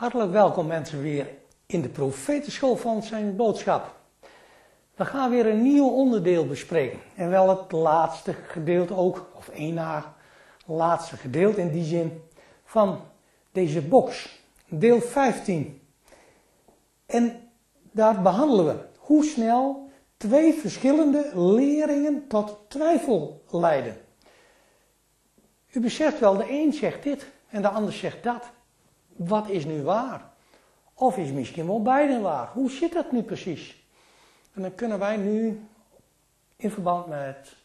Hartelijk welkom mensen weer in de profetenschool van zijn boodschap. We gaan weer een nieuw onderdeel bespreken. En wel het laatste gedeelte ook, of één na laatste gedeelte in die zin, van deze box. Deel 15. En daar behandelen we hoe snel twee verschillende leringen tot twijfel leiden. U beseft wel, de een zegt dit en de ander zegt dat. Wat is nu waar? Of is misschien wel beide waar? Hoe zit dat nu precies? En dan kunnen wij nu in verband met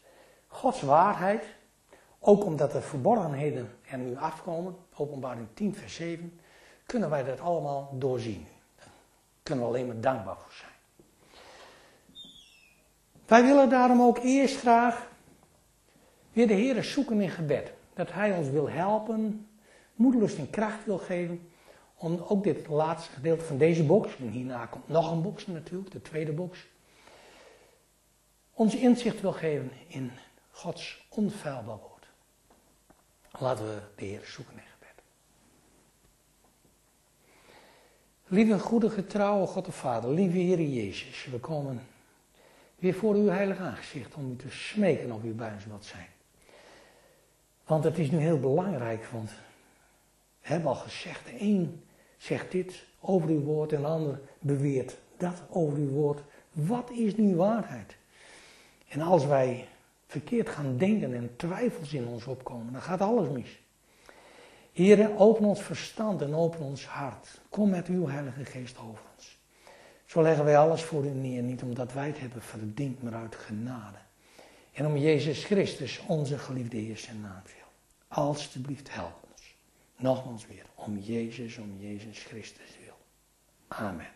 Gods waarheid, ook omdat de verborgenheden er nu afkomen, openbaring 10 vers 7, kunnen wij dat allemaal doorzien. Daar kunnen we alleen maar dankbaar voor zijn. Wij willen daarom ook eerst graag weer de Heer zoeken in gebed. Dat Hij ons wil helpen, moedelust en kracht wil geven om ook dit laatste gedeelte van deze box, en hierna komt nog een box natuurlijk, de tweede box, ons inzicht wil geven in Gods onfeilbaar woord. Laten we de Heer zoeken in gebed. Lieve goede getrouwe God de Vader, lieve Heer Jezus, we komen weer voor uw heilige aangezicht om u te smeken of u bij ons wilt zijn. Want het is nu heel belangrijk, want hebben al gezegd, de een zegt dit over uw woord en de ander beweert dat over uw woord. Wat is nu waarheid? En als wij verkeerd gaan denken en twijfels in ons opkomen, dan gaat alles mis. Heren, open ons verstand en open ons hart. Kom met uw Heilige Geest over ons. Zo leggen wij alles voor u neer, niet omdat wij het hebben verdiend, maar uit genade. En om Jezus Christus, onze geliefde Heer, zijn naam wil. Alsjeblieft, help. Nogmaals weer, om Jezus, om Jezus Christus wil. Amen.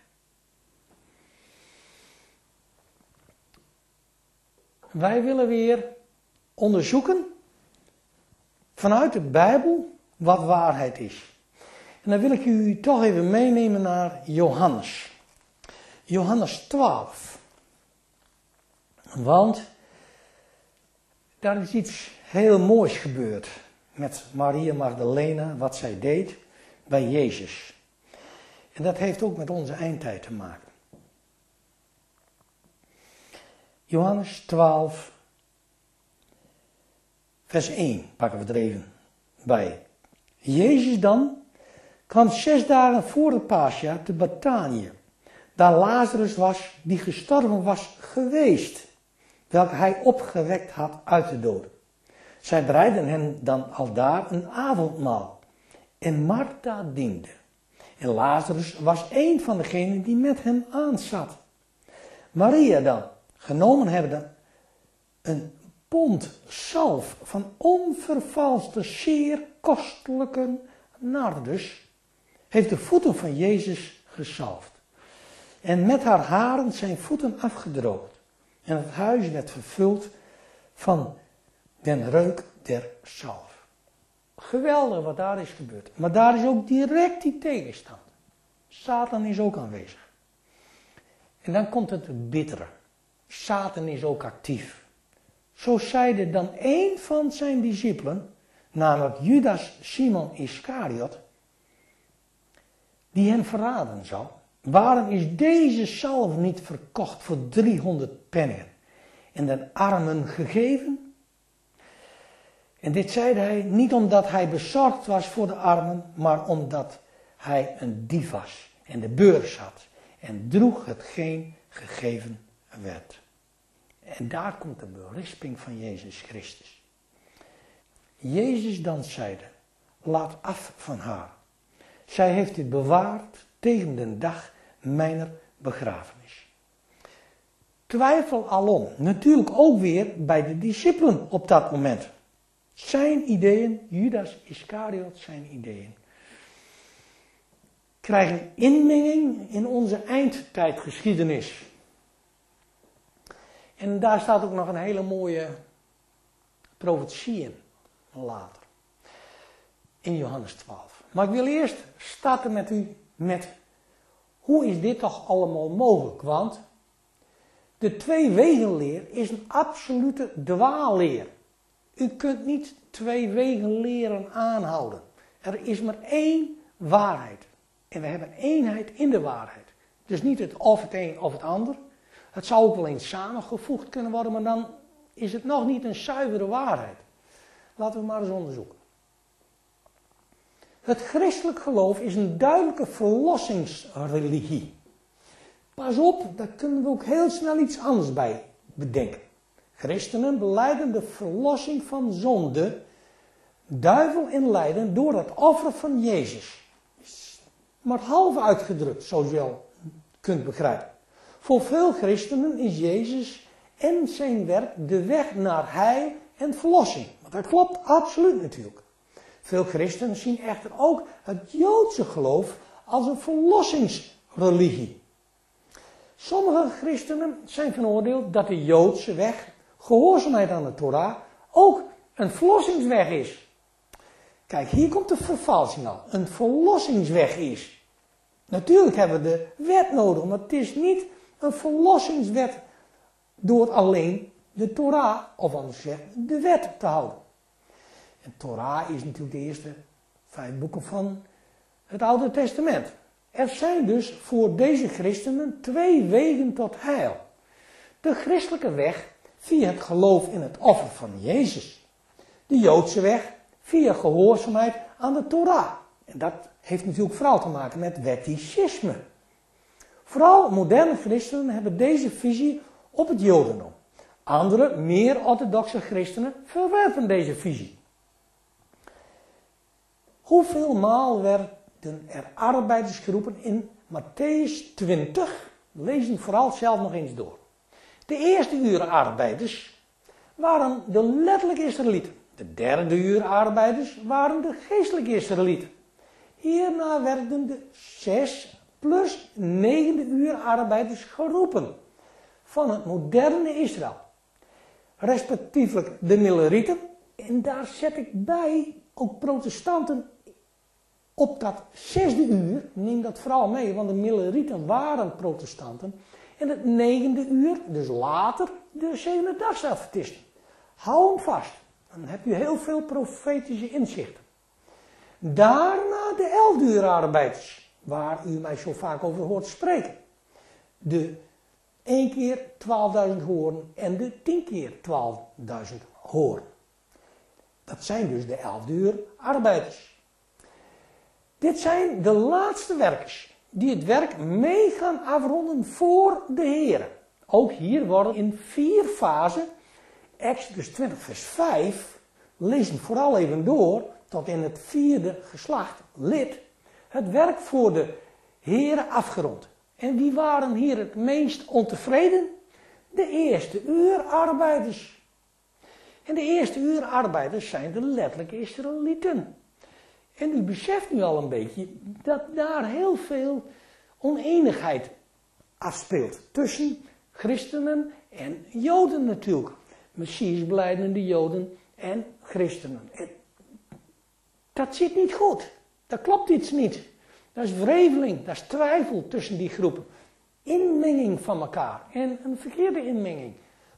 Wij willen weer onderzoeken vanuit de Bijbel wat waarheid is. En dan wil ik u toch even meenemen naar Johannes. Johannes 12. Want daar is iets heel moois gebeurd met Maria Magdalena, wat zij deed bij Jezus. En dat heeft ook met onze eindtijd te maken. Johannes 12, vers 1 pakken we er even bij. Jezus dan kwam zes dagen voor de paasjaar te Betanië, daar Lazarus was die gestorven was geweest, welke hij opgewekt had uit de doden. Zij bereidden hem dan al daar een avondmaal. En Martha diende. En Lazarus was een van degenen die met hem aanzat. Maria dan, genomen hebben een pond zalf van onvervalste, zeer kostelijke nardus, heeft de voeten van Jezus gezalfd. En met haar haren zijn voeten afgedroogd. En het huis werd vervuld van den reuk der zalf. Geweldig wat daar is gebeurd. Maar daar is ook direct die tegenstand. Satan is ook aanwezig. En dan komt het bittere. Satan is ook actief. Zo zeide dan een van zijn discipelen, namelijk Judas Simon Iscariot, die hem verraden zou. Waarom is deze zalf niet verkocht voor 300 penningen en den armen gegeven? En dit zeide hij niet omdat hij bezorgd was voor de armen, maar omdat hij een dief was en de beurs had en droeg hetgeen gegeven werd. En daar komt de berisping van Jezus Christus. Jezus dan zeide, laat af van haar. Zij heeft dit bewaard tegen de dag mijner begrafenis. Twijfel alom, natuurlijk ook weer bij de discipelen op dat moment. Zijn ideeën, Judas Iscariot zijn ideeën, krijgen inmenging in onze eindtijdgeschiedenis. En daar staat ook nog een hele mooie profetie in, later. In Johannes 12. Maar ik wil eerst starten met u met hoe is dit toch allemaal mogelijk? Want de twee wegenleer is een absolute dwaalleer. U kunt niet twee wegen leren aanhouden. Er is maar één waarheid. En we hebben eenheid in de waarheid. Dus niet het of het een of het ander. Het zou ook wel eens samengevoegd kunnen worden, maar dan is het nog niet een zuivere waarheid. Laten we maar eens onderzoeken. Het christelijk geloof is een duidelijke verlossingsreligie. Pas op, daar kunnen we ook heel snel iets anders bij bedenken. Christenen beleiden de verlossing van zonde, duivel en lijden door het offer van Jezus. Maar half uitgedrukt, zoals je wel kunt begrijpen. Voor veel christenen is Jezus en zijn werk de weg naar heil en verlossing. Maar dat klopt absoluut natuurlijk. Veel christenen zien echter ook het Joodse geloof als een verlossingsreligie. Sommige christenen zijn van oordeel dat de Joodse weg, gehoorzaamheid aan de Torah, ook een verlossingsweg is. Kijk, hier komt de vervalsing al. Een verlossingsweg is. Natuurlijk hebben we de wet nodig, maar het is niet een verlossingswet door alleen de Torah, of anders gezegd, de wet te houden. En Torah is natuurlijk de eerste vijf boeken van het Oude Testament. Er zijn dus voor deze christenen twee wegen tot heil. De christelijke weg via het geloof in het offer van Jezus. De Joodse weg via gehoorzaamheid aan de Torah. En dat heeft natuurlijk vooral te maken met wetticisme. Vooral moderne christenen hebben deze visie op het Jodendom. Andere, meer orthodoxe christenen verwerpen deze visie. Hoeveel maal werden er arbeiders geroepen in Matthäus 20? Lees hem vooral zelf nog eens door. De eerste uren arbeiders waren de letterlijke Israëlieten. De derde uur arbeiders waren de geestelijke Israëlieten. Hierna werden de zes plus negende uur arbeiders geroepen van het moderne Israël. Respectievelijk de Millerieten. En daar zet ik bij ook protestanten op dat zesde uur. Neem dat vooral mee, want de Millerieten waren protestanten. En het negende uur, dus later, de zevende dagsadventisten. Hou hem vast. Dan heb je heel veel profetische inzichten. Daarna de elfde uur arbeiders, waar u mij zo vaak over hoort spreken. De 1 keer 12.000 hoorn en de 10 keer 12.000 hoorn. Dat zijn dus de 11 uur arbeiders. Dit zijn de laatste werkers die het werk mee gaan afronden voor de Heer. Ook hier worden in vier fasen, Exodus 20 vers 5, lezen vooral even door, tot in het vierde geslacht, lid, het werk voor de Heer afgerond. En wie waren hier het meest ontevreden? De eerste uurarbeiders. En de eerste uurarbeiders zijn de letterlijke Israëlieten. En u beseft nu al een beetje dat daar heel veel oneenigheid afspeelt. Tussen christenen en joden natuurlijk. Messias blijdende joden en christenen. Dat zit niet goed. Dat klopt iets niet. Dat is wreveling, dat is twijfel tussen die groepen. Inmenging van elkaar en een verkeerde inmenging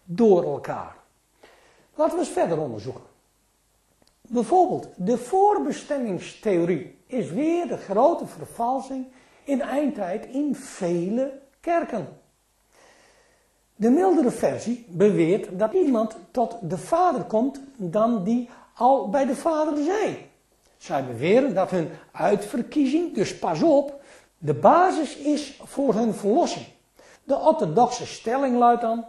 door elkaar. Laten we eens verder onderzoeken. Bijvoorbeeld, de voorbestemmingstheorie is weer de grote vervalsing in eindtijd in vele kerken. De mildere versie beweert dat iemand tot de Vader komt dan die al bij de Vader zei. Zij beweren dat hun uitverkiezing, dus pas op, de basis is voor hun verlossing. De orthodoxe stelling luidt dan,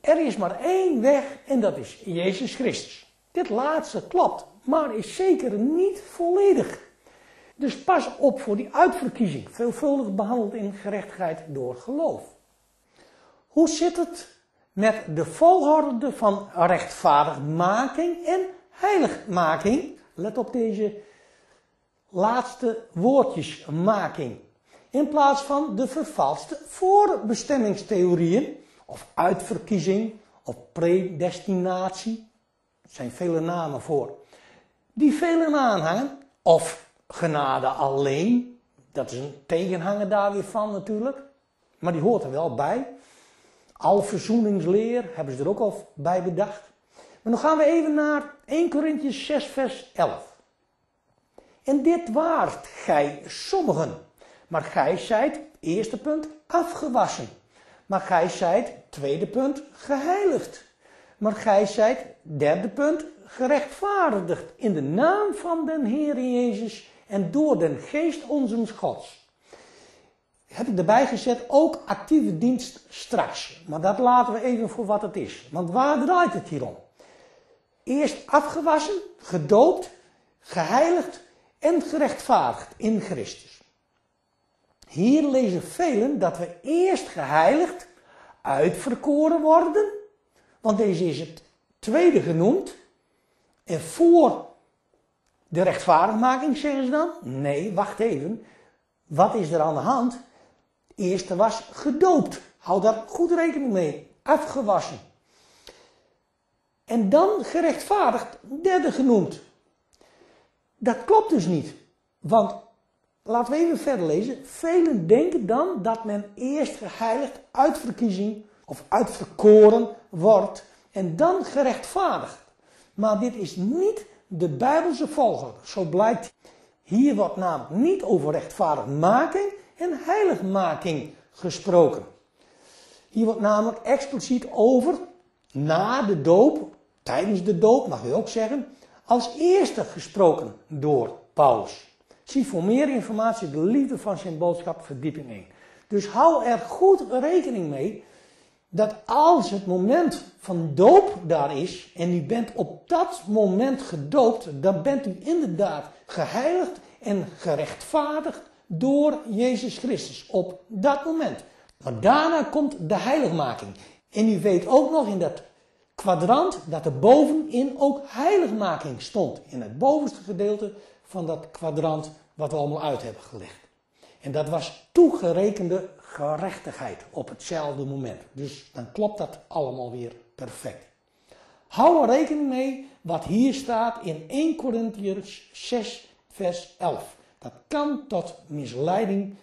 er is maar één weg en dat is Jezus Christus. Dit laatste klopt, maar is zeker niet volledig. Dus pas op voor die uitverkiezing, veelvuldig behandeld in gerechtigheid door geloof. Hoe zit het met de volgorde van rechtvaardigmaking en heiligmaking? Let op deze laatste woordjesmaking. In plaats van de vervalste voorbestemmingstheorieën, of uitverkiezing, of predestinatie. Er zijn vele namen voor. Die velen aanhangen, of genade alleen. Dat is een tegenhanger daar weer van natuurlijk. Maar die hoort er wel bij. Alverzoeningsleer hebben ze er ook al bij bedacht. Maar dan gaan we even naar 1 Corinthians 6 vers 11. En dit waart gij sommigen. Maar gij zijt, eerste punt, afgewassen. Maar gij zijt, tweede punt, geheiligd. Maar gij zijt, derde punt, gerechtvaardigd in de naam van den Heer Jezus en door den geest onze Gods. Heb ik erbij gezet, ook actieve dienst straks. Maar dat laten we even voor wat het is. Want waar draait het hier om? Eerst afgewassen, gedoopt, geheiligd en gerechtvaardigd in Christus. Hier lezen velen dat we eerst geheiligd, uitverkoren worden, want deze is het tweede genoemd. En voor de rechtvaardigmaking zeggen ze dan? Nee, wacht even. Wat is er aan de hand? Eerste was gedoopt. Hou daar goed rekening mee. Afgewassen. En dan gerechtvaardigd, derde genoemd. Dat klopt dus niet. Want, laten we even verder lezen. Velen denken dan dat men eerst geheiligd uit verkiezing of uitverkoren wordt en dan gerechtvaardigd. Maar dit is niet de Bijbelse volgorde. Zo blijkt, hier wordt namelijk niet over rechtvaardigmaking en heiligmaking gesproken. Hier wordt namelijk expliciet over na de doop, tijdens de doop mag u ook zeggen, als eerste gesproken door Paulus. Zie voor meer informatie de liefde van zijn boodschap verdieping 1. Dus hou er goed rekening mee dat als het moment van doop daar is en u bent op dat moment gedoopt, dan bent u inderdaad geheiligd en gerechtvaardigd door Jezus Christus op dat moment. Maar daarna komt de heiligmaking. En u weet ook nog in dat kwadrant dat er bovenin ook heiligmaking stond. In het bovenste gedeelte van dat kwadrant wat we allemaal uit hebben gelegd. En dat was toegerekende gerechtigheid op hetzelfde moment. Dus dan klopt dat allemaal weer perfect. Hou er rekening mee wat hier staat in 1 Corinthians 6, vers 11. Dat kan tot misleiding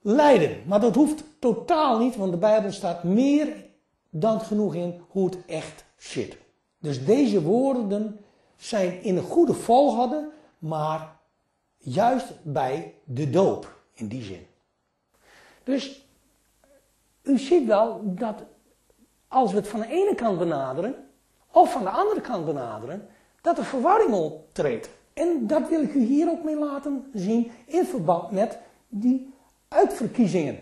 leiden. Maar dat hoeft totaal niet, want de Bijbel staat meer dan genoeg in hoe het echt zit. Dus deze woorden zijn in een goede volgorde, maar juist bij de doop in die zin. Dus u ziet wel dat als we het van de ene kant benaderen, of van de andere kant benaderen, dat er verwarring optreedt. En dat wil ik u hier ook mee laten zien in verband met die uitverkiezingen.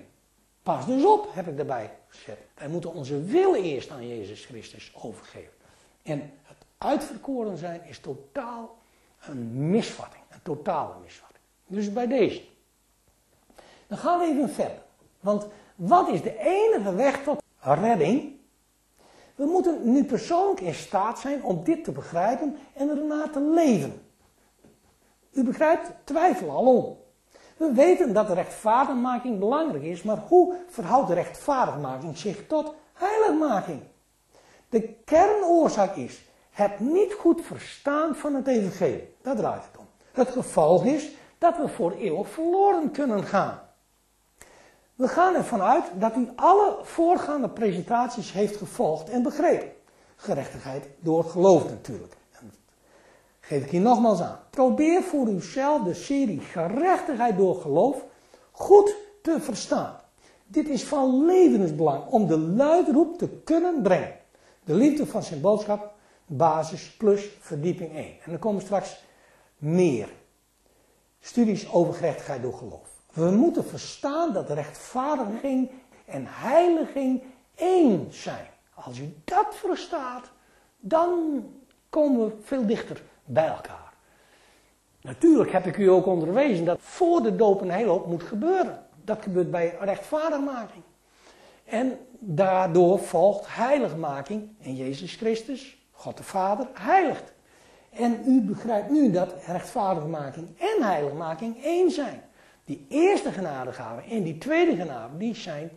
Pas dus op, heb ik erbij gezet. Wij moeten onze wil eerst aan Jezus Christus overgeven. En het uitverkoren zijn is totaal een misvatting. Een totale misvatting. Dus bij deze. Dan gaan we even verder. Want wat is de enige weg tot redding? We moeten nu persoonlijk in staat zijn om dit te begrijpen en ernaar te leven. U begrijpt, twijfel al om. We weten dat rechtvaardigmaking belangrijk is, maar hoe verhoudt rechtvaardigmaking zich tot heiligmaking? De kernoorzaak is het niet goed verstaan van het evangelie. Daar draait het om. Het gevolg is dat we voor eeuwig verloren kunnen gaan. We gaan ervan uit dat u alle voorgaande presentaties heeft gevolgd en begrepen. Gerechtigheid door geloof natuurlijk. En geef ik hier nogmaals aan. Probeer voor uzelf de serie Gerechtigheid door geloof goed te verstaan. Dit is van levensbelang om de luidroep te kunnen brengen. De liefde van zijn boodschap, basis plus verdieping 1. En dan komen straks meer studies over gerechtigheid door geloof. We moeten verstaan dat rechtvaardiging en heiliging één zijn. Als u dat verstaat, dan komen we veel dichter bij elkaar. Natuurlijk heb ik u ook onderwezen dat voor de doop een hele hoop moet gebeuren. Dat gebeurt bij rechtvaardigmaking. En daardoor volgt heiligmaking en Jezus Christus, God de Vader, heiligt. En u begrijpt nu dat rechtvaardigmaking en heiligmaking één zijn. Die eerste genadegave en die tweede genade, die zijn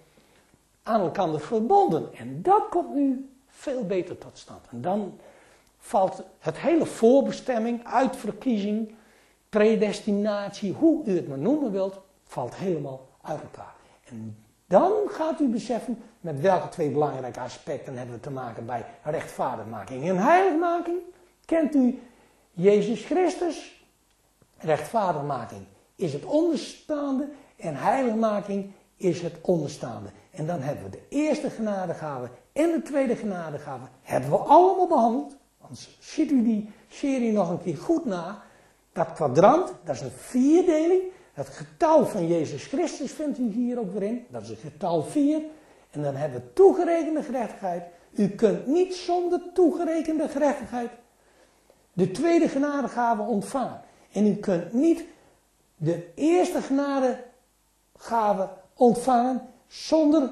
aan elkaar verbonden. En dat komt nu veel beter tot stand. En dan valt het hele voorbestemming, uitverkiezing, predestinatie, hoe u het maar noemen wilt, valt helemaal uit elkaar. En dan gaat u beseffen met welke twee belangrijke aspecten hebben we te maken bij rechtvaardigmaking en heiligmaking. Kent u Jezus Christus? Rechtvaardigmaking is het onderstaande en heiligmaking is het onderstaande. En dan hebben we de eerste genadegave en de tweede genadegave. Hebben we allemaal behandeld. Want ziet u die serie nog een keer goed na. Dat kwadrant, dat is een vierdeling. Het getal van Jezus Christus vindt u hier ook weer in. Dat is het getal 4. En dan hebben we toegerekende gerechtigheid. U kunt niet zonder toegerekende gerechtigheid de tweede genadegave ontvangen. En u kunt niet de eerste genadegave ontvangen zonder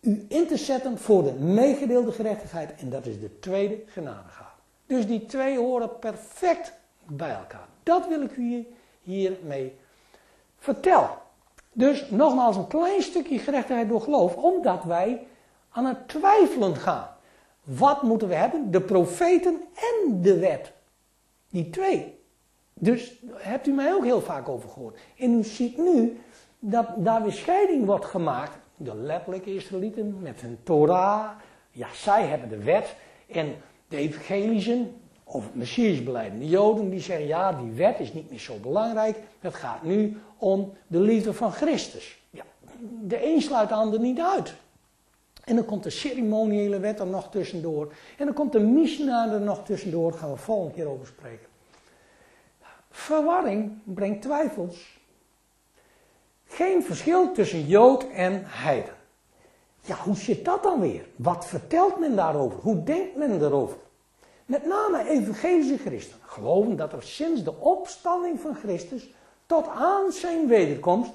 u in te zetten voor de meegedeelde gerechtigheid. En dat is de tweede genadegave. Dus die twee horen perfect bij elkaar. Dat wil ik u hiermee vertellen. Dus nogmaals een klein stukje gerechtigheid door geloof, omdat wij aan het twijfelen gaan. Wat moeten we hebben? De profeten en de wet. Die twee. Dus hebt u mij ook heel vaak over gehoord. En u ziet nu dat daar weer scheiding wordt gemaakt. De letterlijke Israëlieten met hun Torah. Ja, zij hebben de wet. En de evangelischen, of messiasbeleidende joden, die zeggen ja, die wet is niet meer zo belangrijk. Het gaat nu om de liefde van Christus. Ja, de een sluit de ander niet uit. En dan komt de ceremoniële wet er nog tussendoor. En dan komt de Mishnah er nog tussendoor. Daar gaan we volgende keer over spreken. Verwarring brengt twijfels. Geen verschil tussen Jood en Heiden. Ja, hoe zit dat dan weer? Wat vertelt men daarover? Hoe denkt men daarover? Met name evangelische christenen geloven dat er sinds de opstanding van Christus tot aan zijn wederkomst,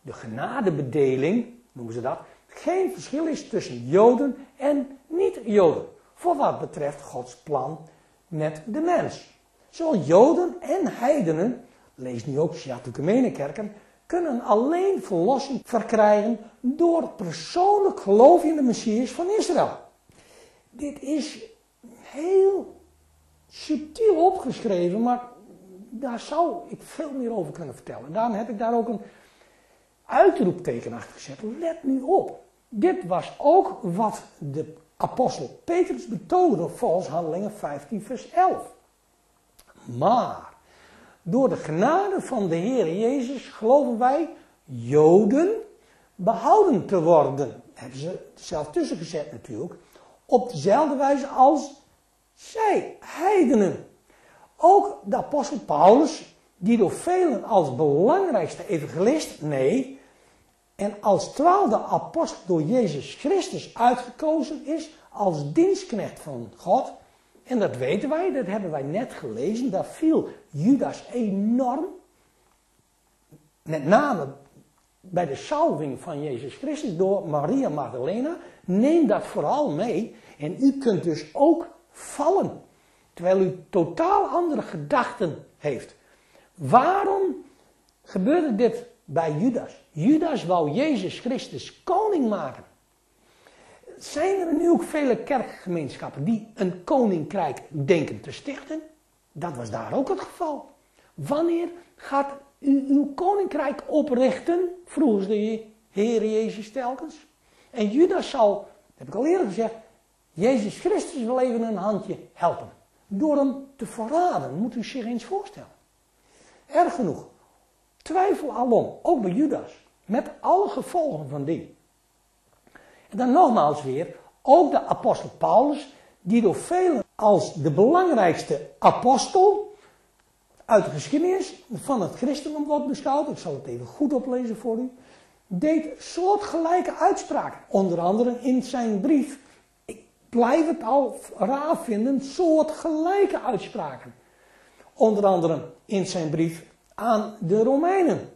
de genadebedeling noemen ze dat, geen verschil is tussen Joden en niet-Joden. Voor wat betreft Gods plan met de mens. Zowel Joden en heidenen, lees nu ook Sjatukumene kerken, kunnen alleen verlossing verkrijgen door persoonlijk geloof in de Messias van Israël. Dit is heel subtiel opgeschreven, maar daar zou ik veel meer over kunnen vertellen. Daarom heb ik daar ook een uitroepteken achter gezet. Let nu op. Dit was ook wat de apostel Petrus betoogde volgens Handelingen 15 vers 11. Maar door de genade van de Heer Jezus geloven wij Joden behouden te worden. hebben ze zelf tussen gezet natuurlijk. Op dezelfde wijze als zij, heidenen. Ook de apostel Paulus, die door velen als belangrijkste evangelist, nee, en als twaalfde apostel door Jezus Christus uitgekozen is als dienstknecht van God. En dat weten wij, dat hebben wij net gelezen, daar viel Judas enorm. Met name bij de salving van Jezus Christus door Maria Magdalena. Neem dat vooral mee en u kunt dus ook vallen. Terwijl u totaal andere gedachten heeft. Waarom gebeurde dit bij Judas? Judas wou Jezus Christus koning maken. Zijn er nu ook vele kerkgemeenschappen die een koninkrijk denken te stichten? Dat was daar ook het geval. Wanneer gaat u uw koninkrijk oprichten? Vroeg de Heer Jezus telkens. En Judas zal, dat heb ik al eerder gezegd, Jezus Christus wil even een handje helpen. Door hem te verraden, moet u zich eens voorstellen. Erg genoeg. Twijfel alom, ook bij Judas. Met alle gevolgen van die. En dan nogmaals weer, ook de apostel Paulus, die door velen als de belangrijkste apostel uit de geschiedenis van het christendom wordt beschouwd, ik zal het even goed oplezen voor u, deed soortgelijke uitspraken. Onder andere in zijn brief blijf het al raar vinden, soortgelijke uitspraken. Onder andere in zijn brief aan de Romeinen.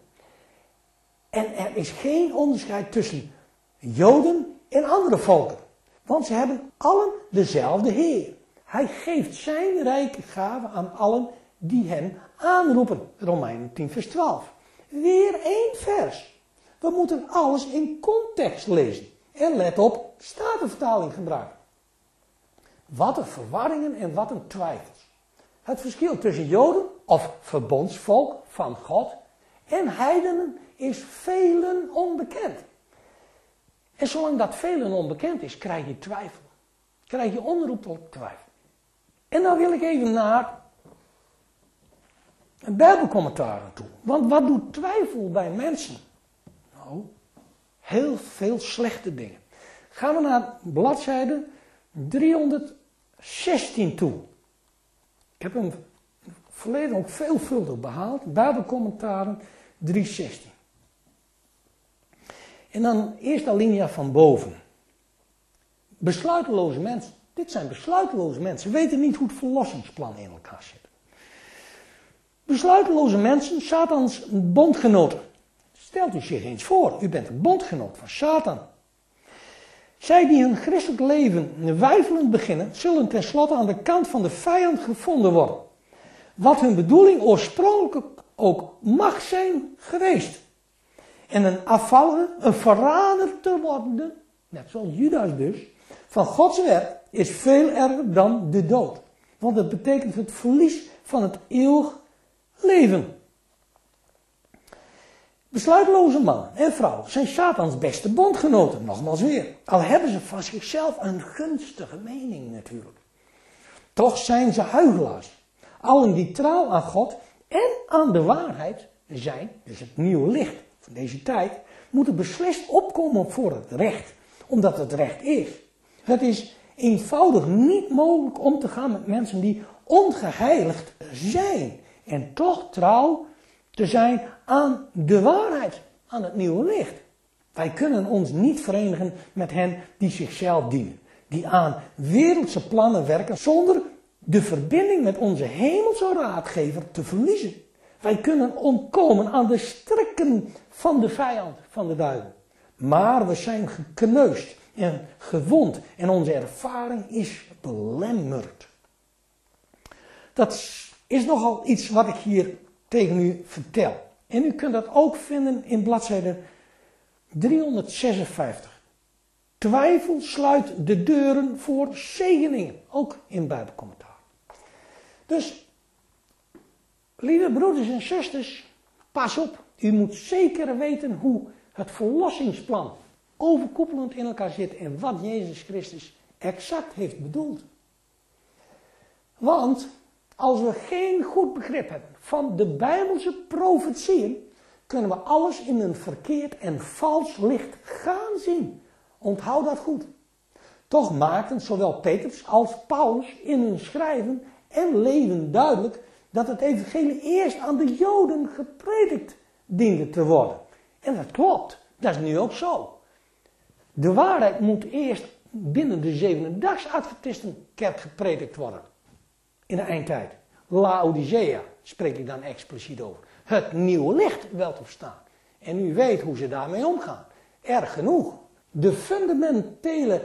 En er is geen onderscheid tussen Joden en andere volken. Want ze hebben allen dezelfde Heer. Hij geeft zijn rijke gaven aan allen die hem aanroepen. Romeinen 10 vers 12. Weer één vers. We moeten alles in context lezen. En let op, statenvertaling gebruiken. Wat een verwarringen en wat een twijfels. Het verschil tussen Joden of verbondsvolk van God en heidenen is velen onbekend. En zolang dat velen onbekend is, krijg je twijfel. Krijg je onderroep tot twijfel. En dan wil ik even naar een bijbelcommentaar toe. Want wat doet twijfel bij mensen? Nou, heel veel slechte dingen. Gaan we naar bladzijde 316 toe. Ik heb hem verleden ook veelvuldig behaald. Bijbelcommentaren 316. En dan eerst alinea van boven. Besluiteloze mensen. Dit zijn besluiteloze mensen. Ze weten niet hoe het verlossingsplan in elkaar zit. Besluiteloze mensen, Satans bondgenoten. Stelt u zich eens voor, u bent een bondgenoot van Satan. Zij die hun christelijk leven wijfelend beginnen, zullen tenslotte aan de kant van de vijand gevonden worden. Wat hun bedoeling oorspronkelijk ook mag zijn geweest. En een afvallige, een verrader te worden, net zoals Judas dus, van Gods werk is veel erger dan de dood. Want het betekent het verlies van het eeuwig leven. Besluitloze man en vrouw zijn Satans beste bondgenoten, nogmaals weer. Al hebben ze van zichzelf een gunstige mening natuurlijk. Toch zijn ze huigelaars. Allen die trouw aan God en aan de waarheid zijn, dus het nieuwe licht van deze tijd, moeten beslist opkomen voor het recht, omdat het recht is. Het is eenvoudig niet mogelijk om te gaan met mensen die ongeheiligd zijn en toch trouw te zijn aan de waarheid, aan het nieuwe licht. Wij kunnen ons niet verenigen met hen die zichzelf dienen, die aan wereldse plannen werken zonder de verbinding met onze hemelse raadgever te verliezen. Wij kunnen ontkomen aan de strikken van de vijand, van de duivel. Maar we zijn gekneusd en gewond en onze ervaring is belemmerd. Dat is nogal iets wat ik hier tegen u vertel. En u kunt dat ook vinden in bladzijde 356. Twijfel sluit de deuren voor zegeningen, ook in Bijbelcommentaar. Dus, lieve broeders en zusters, pas op. U moet zeker weten hoe het verlossingsplan overkoepelend in elkaar zit en wat Jezus Christus exact heeft bedoeld. Want als we geen goed begrip hebben van de Bijbelse profetieën, kunnen we alles in een verkeerd en vals licht gaan zien. Onthoud dat goed. Toch maakten zowel Petrus als Paulus in hun schrijven en leven duidelijk dat het evangelie eerst aan de Joden gepredikt diende te worden. En dat klopt, dat is nu ook zo. De waarheid moet eerst binnen de zevende Adventistenkerk gepredikt worden. In de eindtijd. Laodicea spreek ik dan expliciet over. Het nieuwe licht wel te verstaan. En u weet hoe ze daarmee omgaan. Erg genoeg. De fundamentele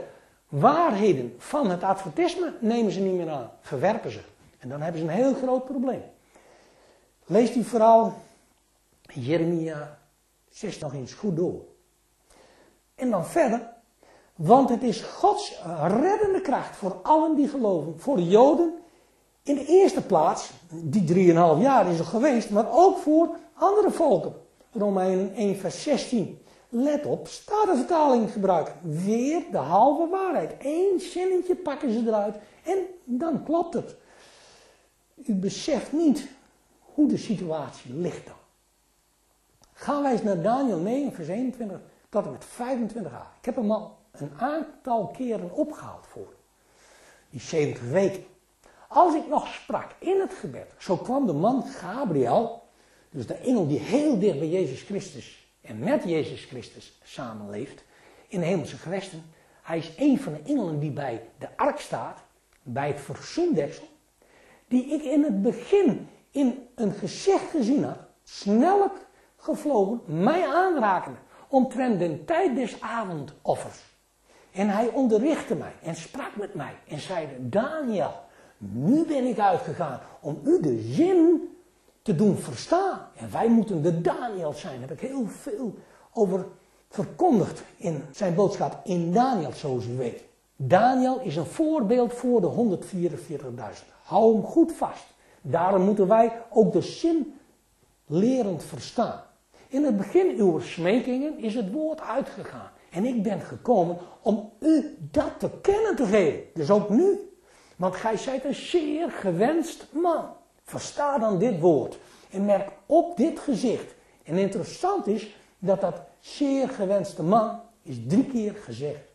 waarheden van het adventisme nemen ze niet meer aan. Verwerpen ze. En dan hebben ze een heel groot probleem. Lees die vooral Jeremia 6 nog eens goed door. En dan verder. Want het is Gods reddende kracht voor allen die geloven. Voor de Joden in de eerste plaats, die 3,5 jaar is er geweest, maar ook voor andere volken. Romeinen 1 vers 16. Let op, vertaling gebruiken. Weer de halve waarheid. Eén zinnetje pakken ze eruit en dan klopt het. U beseft niet hoe de situatie ligt dan. Gaan wij eens naar Daniel 9 vers 21 tot en met 25 jaar. Ik heb hem al een aantal keren opgehaald voor. Die 70 weken. Als ik nog sprak in het gebed, zo kwam de man Gabriel, dus de engel die heel dicht bij Jezus Christus en met Jezus Christus samenleeft, in de hemelse gewesten. Hij is een van de engelen die bij de ark staat, bij het verzoendeksel, die ik in het begin in een gezicht gezien had, snellijk gevlogen, mij aanrakende, omtrent de tijd des avondoffers. En hij onderrichtte mij en sprak met mij en zeide, Daniel, nu ben ik uitgegaan om u de zin te doen verstaan. En wij moeten de Daniel zijn. Daar heb ik heel veel over verkondigd in zijn boodschap in Daniel, zoals u weet. Daniel is een voorbeeld voor de 144.000. Hou hem goed vast. Daarom moeten wij ook de zin lerend verstaan. In het begin uw smekingen is het woord uitgegaan. En ik ben gekomen om u dat te kennen te geven. Dus ook nu. Want gij zijt een zeer gewenst man. Versta dan dit woord. En merk op dit gezicht. En interessant is dat dat zeer gewenste man is drie keer gezegd.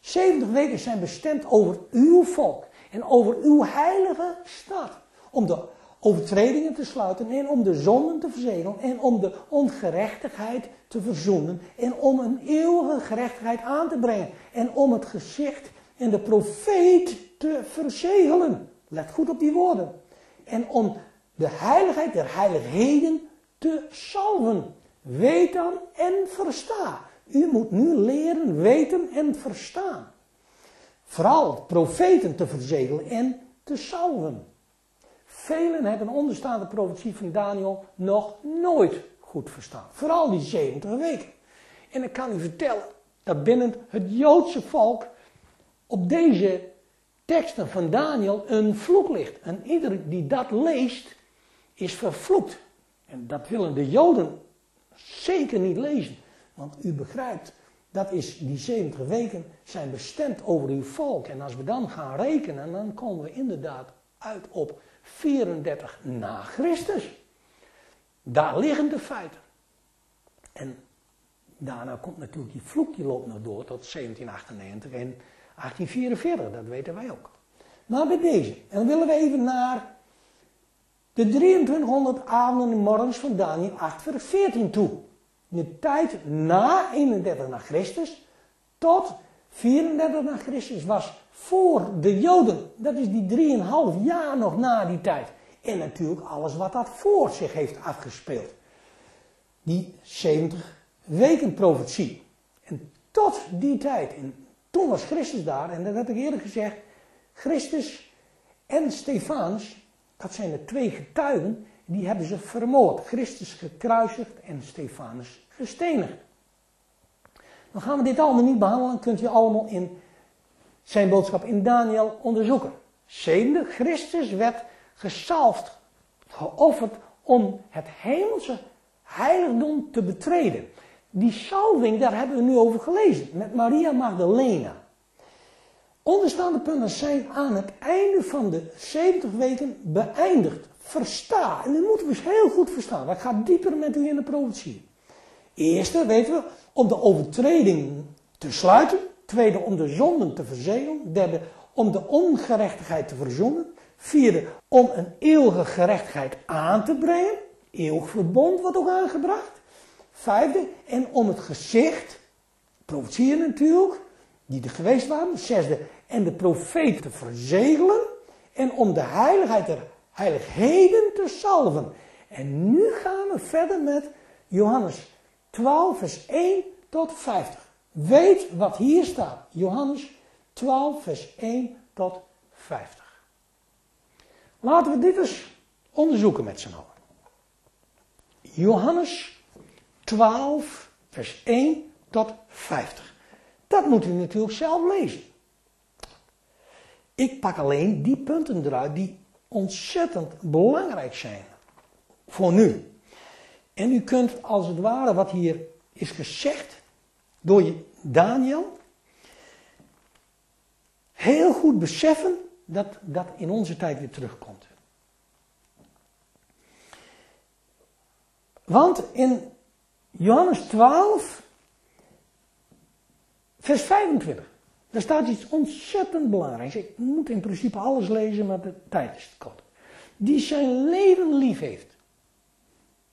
70 weken zijn bestemd over uw volk en over uw heilige stad. Om de overtredingen te sluiten en om de zonden te verzegelen en om de ongerechtigheid te verzoenen en om een eeuwige gerechtigheid aan te brengen en om het gezicht en de profeet te verzegelen. Let goed op die woorden. En om de heiligheid der heiligheden te salven. Weet dan en versta. U moet nu leren weten en verstaan. Vooral profeten te verzegelen en te salven. Velen hebben onderstaande profetie van Daniel nog nooit goed verstaan. Vooral die 70 weken. En ik kan u vertellen dat binnen het Joodse volk op deze teksten van Daniel een vloek ligt. En ieder die dat leest is vervloekt. En dat willen de Joden zeker niet lezen. Want u begrijpt, dat is, die 70 weken zijn bestemd over uw volk. En als we dan gaan rekenen, dan komen we inderdaad uit op 34 na Christus. Daar liggen de feiten. En daarna komt natuurlijk die vloek, die loopt nog door tot 1798 en 1844, dat weten wij ook. Maar bij deze, en willen we even naar de 2300 avonden en morgens van Daniel 8 vers 14 toe. De tijd na 31 na Christus tot 34 na Christus was voor de Joden. Dat is die 3,5 jaar nog na die tijd. En natuurlijk alles wat dat voor zich heeft afgespeeld. Die 70 weken profetie. En tot die tijd, en toen was Christus daar, en dat heb ik eerder gezegd, Christus en Stefanus, dat zijn de twee getuigen, die hebben ze vermoord. Christus gekruisigd en Stefanus gestenigd. Dan gaan we dit allemaal niet behandelen, kunt u allemaal in zijn boodschap in Daniel onderzoeken. Zevende, Christus werd gesalfd, geofferd om het hemelse heiligdom te betreden. Die salving, daar hebben we nu over gelezen, met Maria Magdalena. Onderstaande punten zijn aan het einde van de 70 weken beëindigd. Versta, en dit moeten we eens heel goed verstaan. Ik ga dieper met u in de profetie. Eerste, weten we, om de overtreding te sluiten. Tweede, om de zonden te verzegelen. Derde, om de ongerechtigheid te verzoenen. Vierde, om een eeuwige gerechtigheid aan te brengen. Eeuwig verbond wordt ook aangebracht. Vijfde, en om het gezicht, profetieën natuurlijk, die er geweest waren. Zesde, en de profeet te verzegelen. En om de heiligheid der heiligheden te salven. En nu gaan we verder met Johannes 12, vers 1 tot 50. Weet wat hier staat. Johannes 12, vers 1 tot 50. Laten we dit eens onderzoeken met z'n allen. Johannes 12, vers 1 tot 50. Dat moet u natuurlijk zelf lezen. Ik pak alleen die punten eruit die ontzettend belangrijk zijn voor nu. En u kunt als het ware wat hier is gezegd door Daniel heel goed beseffen dat dat in onze tijd weer terugkomt. Want in Johannes 12, vers 25, daar staat iets ontzettend belangrijks. Ik moet in principe alles lezen, maar de tijd is te kort. Die zijn leven lief heeft.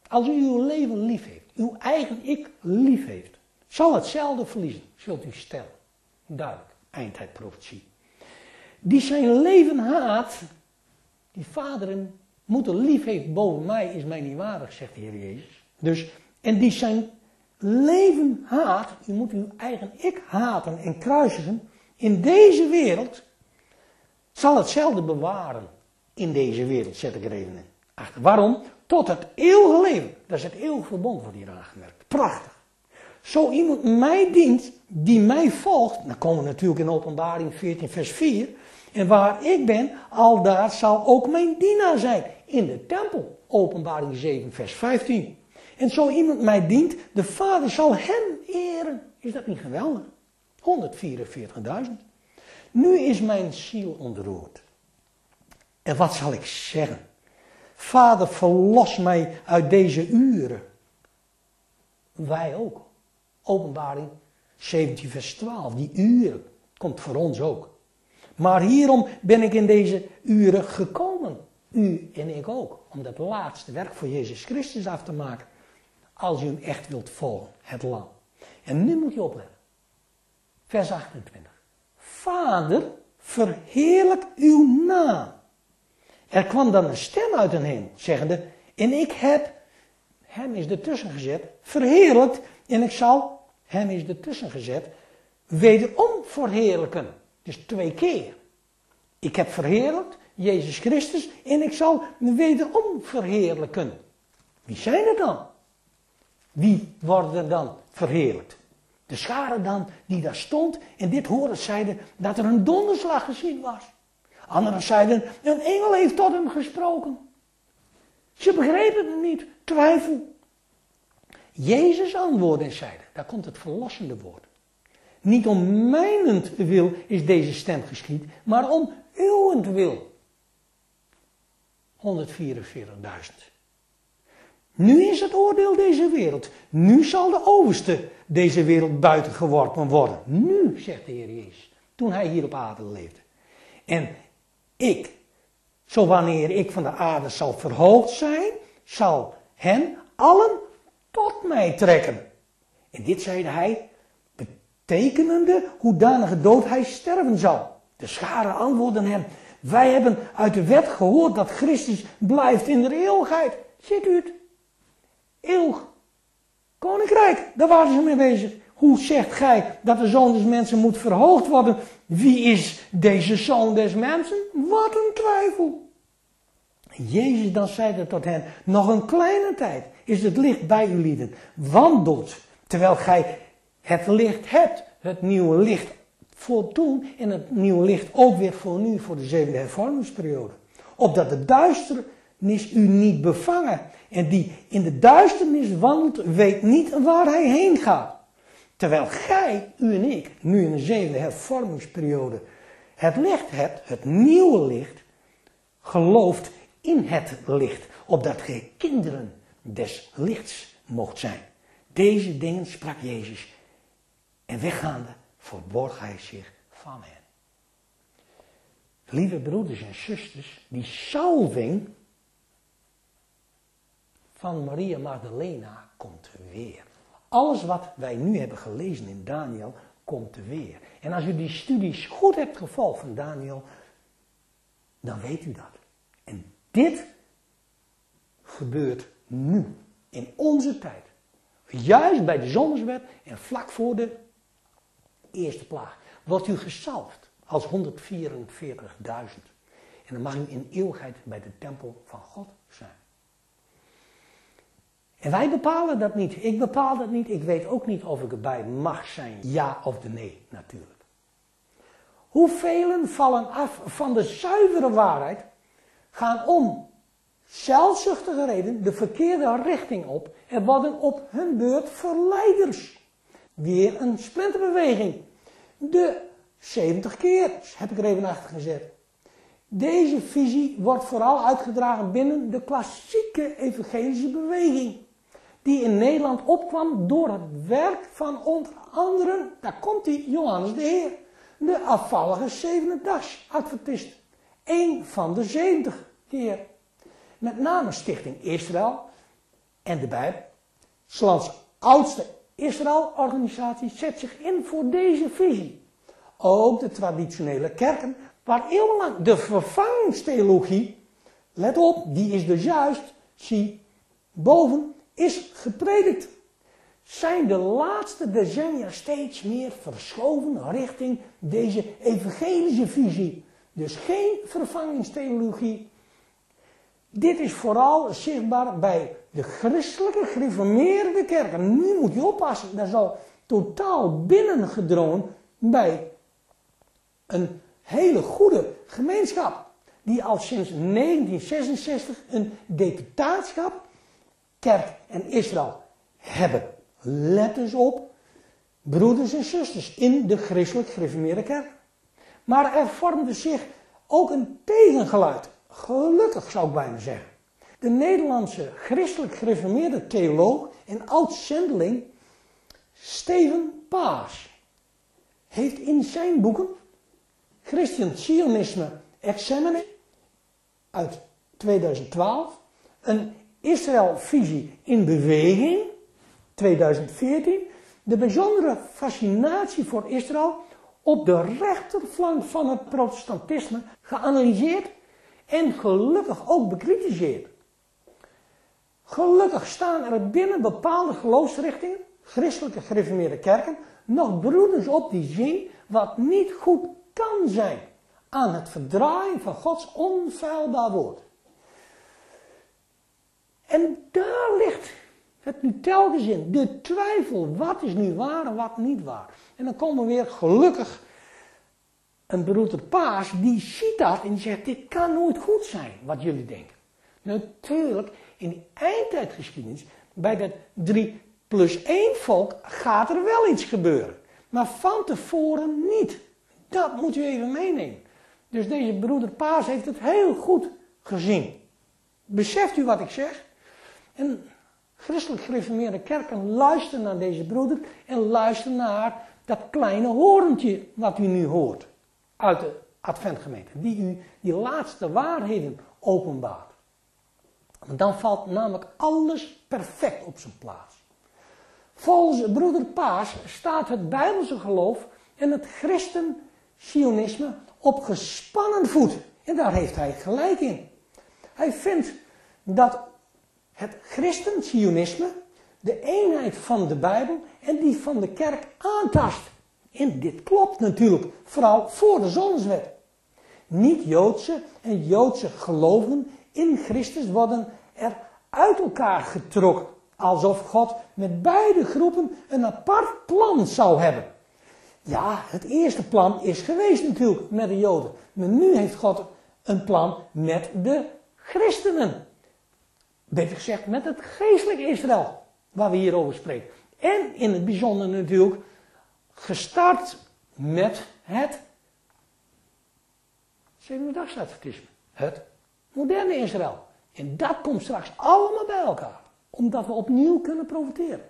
Als u uw leven lief heeft, uw eigen ik lief heeft, zal hetzelfde verliezen, zult u stellen. Duidelijk, eindtijdprofetie. Die zijn leven haat, die vaderen moeten lief heeft boven mij, is mij niet waardig, zegt de Heer Jezus. Dus, en die zijn leven haat, u moet uw eigen ik haten en kruisigen, in deze wereld zal hetzelfde bewaren. In deze wereld zet ik er even in. Waarom? Tot het eeuwige leven. Dat is het eeuwige verbond wordt hier aangemerkt. Prachtig. Zo iemand mij dient, die mij volgt, dan komen we natuurlijk in openbaring 14 vers 4. En waar ik ben, al daar zal ook mijn dienaar zijn. In de tempel, openbaring 7 vers 15. En zo iemand mij dient, de Vader zal hem eren. Is dat niet geweldig? 144.000. Nu is mijn ziel ontroerd. En wat zal ik zeggen? Vader, verlos mij uit deze uren. Wij ook. Openbaring 17, vers 12. Die uren komt voor ons ook. Maar hierom ben ik in deze uren gekomen. U en ik ook. Om dat laatste werk voor Jezus Christus af te maken. Als u hem echt wilt volgen, het lam. En nu moet je opletten. Vers 28. Vader, verheerlijk uw naam. Er kwam dan een stem uit een hemel, zeggende, en ik heb, hem is ertussen gezet, verheerlijkt, en ik zal, hem is ertussen gezet, wederom verheerlijken. Dus twee keer. Ik heb verheerlijkt, Jezus Christus, en ik zal wederom verheerlijken. Wie zijn er dan? Wie worden dan verheerlijkt? De scharen dan die daar stond en dit horen zeiden dat er een donderslag gezien was. Anderen zeiden, een engel heeft tot hem gesproken. Ze begrepen het niet, twijfel. Jezus antwoordde en zeide, daar komt het verlossende woord. Niet om mijnend wil is deze stem geschied, maar om uwend wil. 144.000. Nu is het oordeel deze wereld. Nu zal de overste deze wereld buiten geworpen worden. Nu, zegt de Heer Jezus, toen hij hier op aarde leefde. En ik, zo wanneer ik van de aarde zal verhoogd zijn, zal hen allen tot mij trekken. En dit zeide hij, betekenende hoedanige dood hij sterven zal. De scharen antwoorden hem, wij hebben uit de wet gehoord dat Christus blijft in de eeuwigheid. Ziet u het? Eeuwig. Koninkrijk, daar waren ze mee bezig. Hoe zegt gij dat de zoon des mensen moet verhoogd worden? Wie is deze zoon des mensen? Wat een twijfel. Jezus dan zeide tot hen, nog een kleine tijd is het licht bij u lieden. Wandelt, terwijl gij het licht hebt, het nieuwe licht voor toen en het nieuwe licht ook weer voor nu, voor de zevende hervormingsperiode. Opdat de duisternis u niet bevangen en die in de duisternis wandelt, weet niet waar hij heen gaat. Terwijl gij, u en ik, nu in de zevende hervormingsperiode, het licht hebt, het nieuwe licht, gelooft in het licht, opdat gij kinderen des lichts mocht zijn. Deze dingen sprak Jezus en weggaande verborg hij zich van hen. Lieve broeders en zusters, die salving van Maria Magdalena komt weer. Alles wat wij nu hebben gelezen in Daniel komt weer. En als u die studies goed hebt gevolgd van Daniel, dan weet u dat. En dit gebeurt nu, in onze tijd. Juist bij de zonneswet en vlak voor de eerste plaag. Wordt u gezalfd als 144.000. En dan mag u in eeuwigheid bij de tempel van God zijn. En wij bepalen dat niet. Ik bepaal dat niet. Ik weet ook niet of ik erbij mag zijn. Ja of nee, natuurlijk. Hoeveel vallen af van de zuivere waarheid, gaan om zelfzuchtige reden de verkeerde richting op en worden op hun beurt verleiders. Weer een splinterbeweging. De 70 keer heb ik er even achter gezet. Deze visie wordt vooral uitgedragen binnen de klassieke evangelische beweging die in Nederland opkwam door het werk van onder andere, daar komt die Johannes de Heer, de afvallige zevende dag adventist. Eén van de zeventig keer. Met name Stichting Israël en de Bijbel. Slans oudste Israël-organisatie zet zich in voor deze visie. Ook de traditionele kerken, waar eeuwenlang de vervangingstheologie, let op, die is dus juist, zie boven is gepredikt, zijn de laatste decennia steeds meer verschoven richting deze evangelische visie. Dus geen vervangingstheologie. Dit is vooral zichtbaar bij de christelijke gereformeerde kerken. Nu moet je oppassen, dat is al totaal binnengedrongen bij een hele goede gemeenschap. Die al sinds 1966 een deputaatschap kerk en Israël hebben. Let eens op, broeders en zusters, in de christelijk gereformeerde kerk. Maar er vormde zich ook een tegengeluid. Gelukkig zou ik bijna zeggen. de Nederlandse christelijk gereformeerde theoloog en oud-zendeling Steven Paas heeft in zijn boeken Christian Zionisme Examine uit 2012, een Israël-visie in beweging 2014, de bijzondere fascinatie voor Israël op de rechterflank van het protestantisme geanalyseerd en gelukkig ook bekritiseerd. Gelukkig staan er binnen bepaalde geloofsrichtingen, christelijke gereformeerde kerken, nog broeders op die zien wat niet goed kan zijn aan het verdraaien van Gods onfeilbaar woord. En daar ligt het nu telkens in. De twijfel, wat is nu waar en wat niet waar. En dan komen we weer gelukkig een broeder Paas, die ziet dat en die zegt, dit kan nooit goed zijn, wat jullie denken. Natuurlijk, in die eindtijdgeschiedenis, bij dat 3 plus 1 volk, gaat er wel iets gebeuren. Maar van tevoren niet. Dat moet u even meenemen. Dus deze broeder Paas heeft het heel goed gezien. Beseft u wat ik zeg? En christelijk gereformeerde kerken luisteren naar deze broeder en luisteren naar dat kleine horentje wat u nu hoort uit de adventgemeente. Die u die laatste waarheden openbaart. Dan valt namelijk alles perfect op zijn plaats. Volgens broeder Paas staat het Bijbelse geloof en het christen-sionisme op gespannen voet. En daar heeft hij gelijk in. Hij vindt dat het christen-sionisme de eenheid van de Bijbel en die van de kerk aantast. En dit klopt natuurlijk, vooral voor de zonswet. Niet-Joodse en Joodse gelovigen in Christus worden er uit elkaar getrokken. Alsof God met beide groepen een apart plan zou hebben. Ja, het eerste plan is geweest natuurlijk met de Joden. Maar nu heeft God een plan met de christenen. Beter gezegd, met het geestelijk Israël, waar we hier over spreken. En in het bijzonder natuurlijk gestart met het zevendagsadventisme. Het moderne Israël. En dat komt straks allemaal bij elkaar. Omdat we opnieuw kunnen profiteren.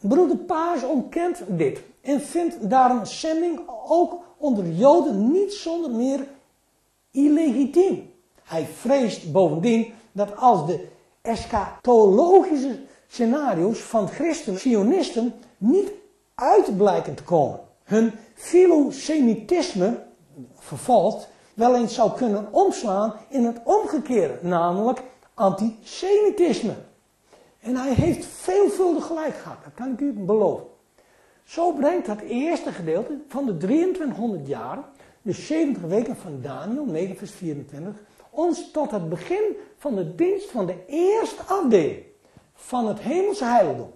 Broeder Paas ontkent dit. En vindt daarom zending ook onder Joden niet zonder meer illegitiem. Hij vreest bovendien dat als de eschatologische scenario's van christen sionisten niet uit blijken te komen. Hun filosemitisme, vervalt, wel eens zou kunnen omslaan in het omgekeerde, namelijk antisemitisme. En hij heeft veelvuldig gelijk gehad, dat kan ik u beloven. Zo brengt het eerste gedeelte van de 2300 jaren, de 70 weken van Daniel, 9 vers 24, ons tot het begin van de dienst van de eerste afdeling van het hemelse heiligdom.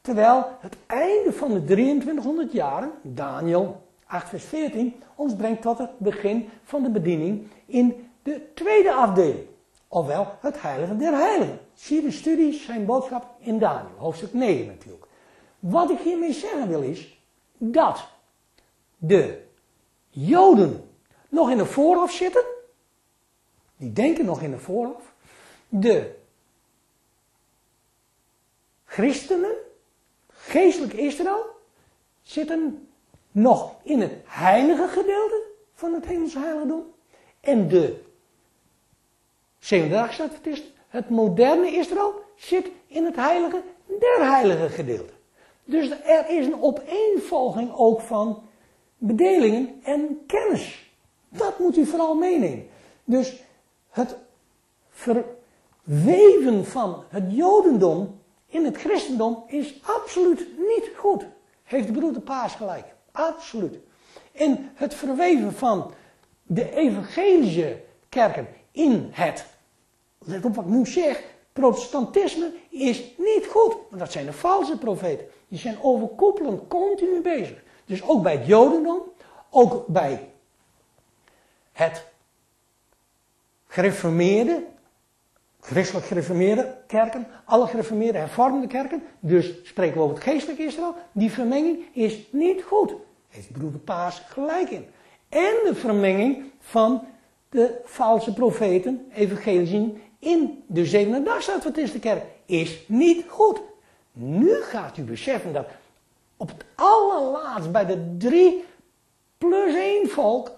Terwijl het einde van de 2300 jaren, Daniel 8 vers 14, ons brengt tot het begin van de bediening in de tweede afdeling. Ofwel het heilige der heiligen. Zie de studies zijn boodschap in Daniel, hoofdstuk 9 natuurlijk. Wat ik hiermee zeggen wil is dat de Joden nog in de voorhof zitten. Die denken nog in de voorhof. De christenen, geestelijk Israël, zitten nog in het heilige gedeelte van het hemelse heiligdom. En de Zevendagsadventisten, het moderne Israël, zit in het heilige der heilige gedeelte. Dus er is een opeenvolging ook van bedelingen en kennis. Dat moet u vooral meenemen. Dus het verweven van het Jodendom in het christendom is absoluut niet goed. Heeft de broeder Paas gelijk. Absoluut. En het verweven van de evangelische kerken in het, let op wat ik nu protestantisme is niet goed. Want dat zijn de valse profeten. Die zijn overkoepelend continu bezig. Dus ook bij het jodendom, ook bij het gereformeerde, christelijk gereformeerde kerken, alle gereformeerde hervormde kerken, dus spreken we over het geestelijk Israël, die vermenging is niet goed. Heeft broeder Paas gelijk in. En de vermenging van de valse profeten, evangelie zien, in de zevende dagsadventiste kerk. Is niet goed. Nu gaat u beseffen dat op het allerlaatst bij de drie plus één volk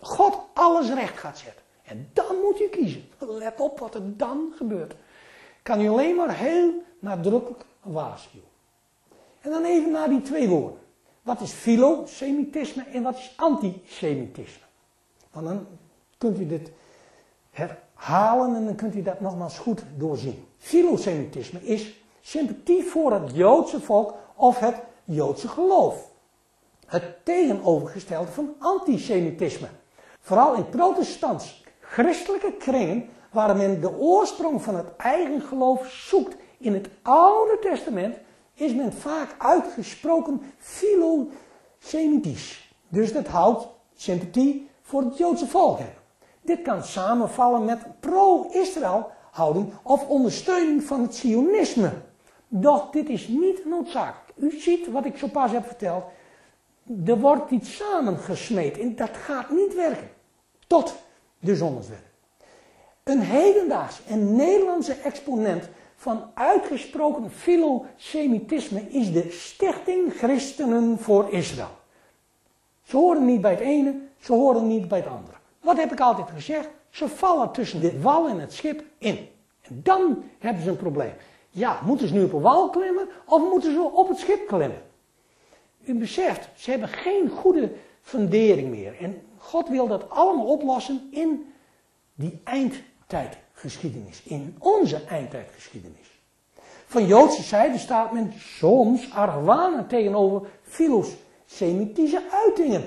God alles recht gaat zetten. En dan moet u kiezen. Let op wat er dan gebeurt. Kan u alleen maar heel nadrukkelijk waarschuwen. En dan even naar die twee woorden. Wat is filosemitisme en wat is antisemitisme? Want dan kunt u dit herhalen en dan kunt u dat nogmaals goed doorzien. Filosemitisme is sympathie voor het Joodse volk of het Joodse geloof. Het tegenovergestelde van antisemitisme. Vooral in protestants christelijke kringen waar men de oorsprong van het eigen geloof zoekt in het Oude Testament, is men vaak uitgesproken filosemitisch. Dus dat houdt sympathie voor het Joodse volk. Dit kan samenvallen met pro-Israël houding of ondersteuning van het Sionisme. Doch dit is niet noodzakelijk. U ziet wat ik zo pas heb verteld. Er wordt iets samengesmeed en dat gaat niet werken. Tot de zonneswet. Een hedendaagse en Nederlandse exponent van uitgesproken filosemitisme is de Stichting Christenen voor Israël. Ze horen niet bij het ene, ze horen niet bij het andere. Wat heb ik altijd gezegd? Ze vallen tussen de wal en het schip in. En dan hebben ze een probleem. Ja, moeten ze nu op een wal klimmen of moeten ze op het schip klimmen? U beseft, ze hebben geen goede fundering meer. En God wil dat allemaal oplossen in die eindtijdgeschiedenis. In onze eindtijdgeschiedenis. Van Joodse zijde staat men soms argwanend tegenover filosemitische uitingen.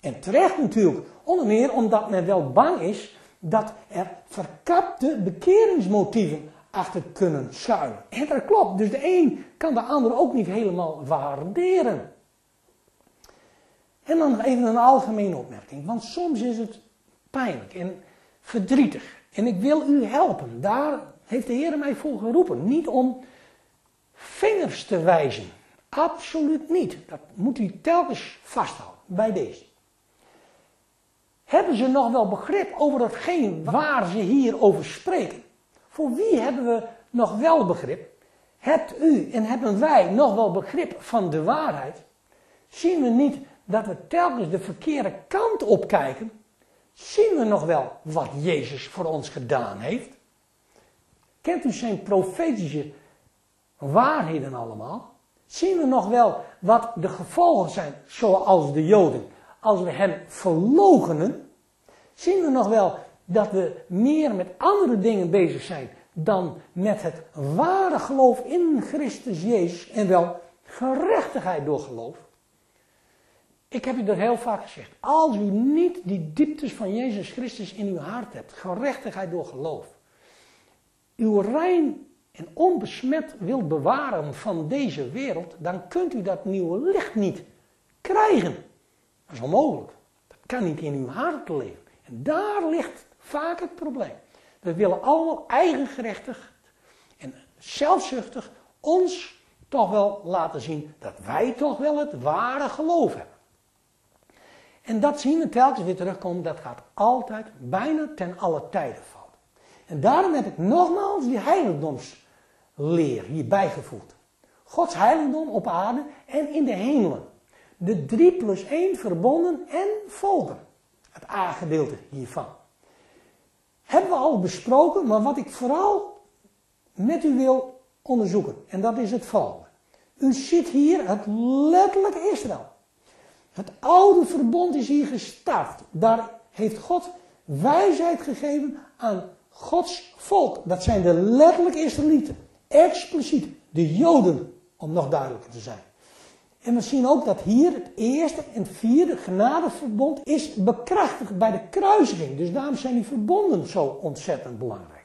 En terecht natuurlijk, onder meer omdat men wel bang is dat er verkapte bekeringsmotieven achter kunnen schuilen. En dat klopt, dus de een kan de ander ook niet helemaal waarderen. En dan even een algemene opmerking, want soms is het pijnlijk en verdrietig. En ik wil u helpen. Daar heeft de Heer mij voor geroepen. Niet om vingers te wijzen. Absoluut niet. Dat moet u telkens vasthouden bij deze. Hebben ze nog wel begrip over hetgeen waar ze hier over spreken? Voor wie hebben we nog wel begrip? Hebt u en hebben wij nog wel begrip van de waarheid? Zien we niet dat we telkens de verkeerde kant op kijken? Zien we nog wel wat Jezus voor ons gedaan heeft? Kent u zijn profetische waarheden allemaal? Zien we nog wel wat de gevolgen zijn, zoals de Joden, als we hem verlogenen? Zien we nog wel dat we meer met andere dingen bezig zijn dan met het ware geloof in Christus Jezus en wel gerechtigheid door geloof? Ik heb u dat heel vaak gezegd. Als u niet die dieptes van Jezus Christus in uw hart hebt, gerechtigheid door geloof, uw rein en onbesmet wilt bewaren van deze wereld, dan kunt u dat nieuwe licht niet krijgen. Dat is onmogelijk. Dat kan niet in uw hart leven. En daar ligt vaak het probleem. We willen allemaal eigengerechtig en zelfzuchtig ons toch wel laten zien dat wij toch wel het ware geloof hebben. En dat zien we telkens weer terugkomen, dat gaat altijd, bijna ten alle tijden fout. En daarom heb ik nogmaals die heiligdomsleer hier bijgevoegd. Gods heiligdom op aarde en in de hemelen. De 3 plus 1 verbonden en volgen. Het A-gedeelte hiervan. Hebben we al besproken, maar wat ik vooral met u wil onderzoeken. En dat is het volgende. U ziet hier het letterlijk Israël. Het oude verbond is hier gestart. Daar heeft God wijsheid gegeven aan Gods volk. Dat zijn de letterlijke Israëlieten. Expliciet. De Joden, om nog duidelijker te zijn. En we zien ook dat hier het eerste en vierde genadeverbond is bekrachtigd bij de kruisiging. Dus daarom zijn die verbonden zo ontzettend belangrijk.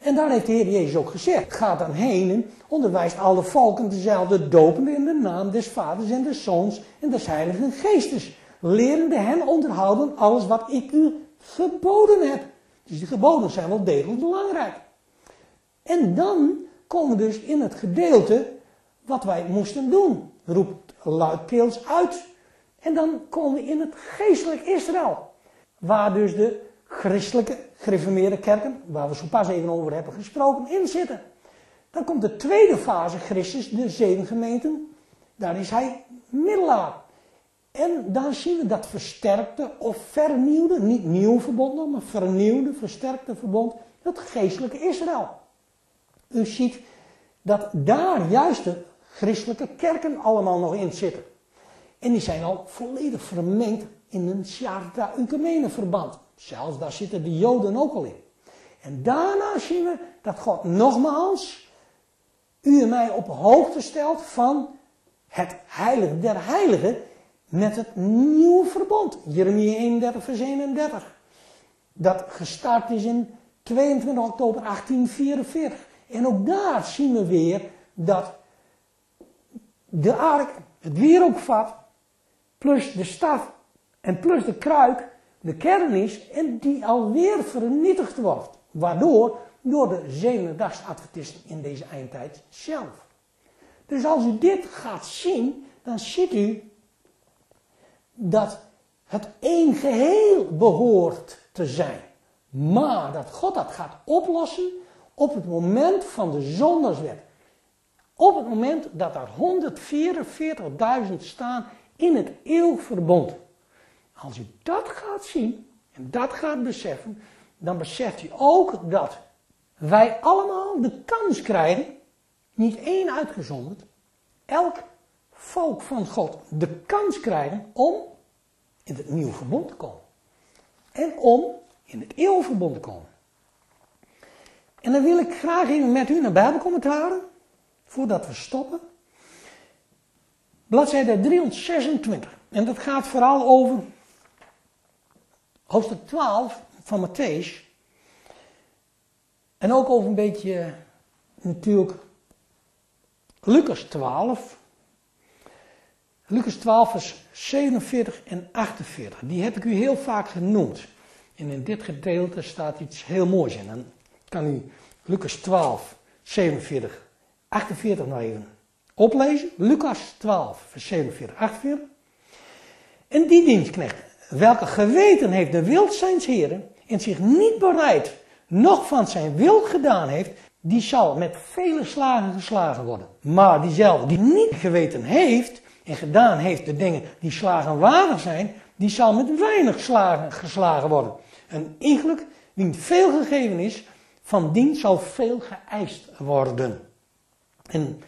En daar heeft de Heer Jezus ook gezegd. Ga dan heen en onderwijst alle volken dezelfde dopende in de naam des Vaders en des Zoons en des Heiligen Geestes. Lerende hen onderhouden alles wat ik u geboden heb. Dus die geboden zijn wel degelijk belangrijk. En dan komen we dus in het gedeelte wat wij moesten doen. Roept luidkeels uit. En dan komen we in het geestelijk Israël. waar dus de christelijke gereformeerde kerken, waar we zo pas even over hebben gesproken, in zitten. Dan komt de tweede fase Christus, de zeven gemeenten. Daar is hij middelaar. En dan zien we dat versterkte of vernieuwde, niet nieuw verbond, maar vernieuwde, versterkte verbond, het geestelijke Israël. U ziet dat daar juist de christelijke kerken allemaal nog in zitten. En die zijn al volledig vermengd in een Sjarta Ucumene verband. Zelfs daar zitten de Joden ook al in. En daarna zien we dat God nogmaals u en mij op hoogte stelt van het heilige der heiligen met het nieuwe verbond. Jeremia 31 vers 31. Dat gestart is in 22 oktober 1844. En ook daar zien we weer dat de ark, het wierookvat, plus de staf en plus de kruik de kern is en die alweer vernietigd wordt. Waardoor? Door de zevendedagsadventisten in deze eindtijd zelf. Dus als u dit gaat zien, dan ziet u dat het één geheel behoort te zijn. Maar dat God dat gaat oplossen op het moment van de zondagswet. Op het moment dat er 144.000 staan in het eeuwverbond. Als u dat gaat zien en dat gaat beseffen, dan beseft u ook dat wij allemaal de kans krijgen, niet één uitgezonderd, elk volk van God de kans krijgen om in het nieuwe verbond te komen. En om in het eeuwverbond te komen. En dan wil ik graag even met u naar Bijbelcommentaren, voordat we stoppen. Bladzijde 326. En dat gaat vooral over hoofdstuk 12 van Matthäus. En ook over een beetje natuurlijk Lucas 12. Lucas 12 vers 47 en 48. Die heb ik u heel vaak genoemd. En in dit gedeelte staat iets heel moois in. Dan kan u Lucas 12, 47, 48 nog even oplezen. Lucas 12, vers 47, 48. En die dienstknecht, welke geweten heeft de wild zijns heren en zich niet bereid, nog van zijn wil gedaan heeft, die zal met vele slagen geslagen worden. Maar diezelfde die niet geweten heeft en gedaan heeft de dingen die slagen waardig zijn, die zal met weinig slagen geslagen worden. Een ingeluk wie veel gegeven is, van dien zal veel geëist worden. En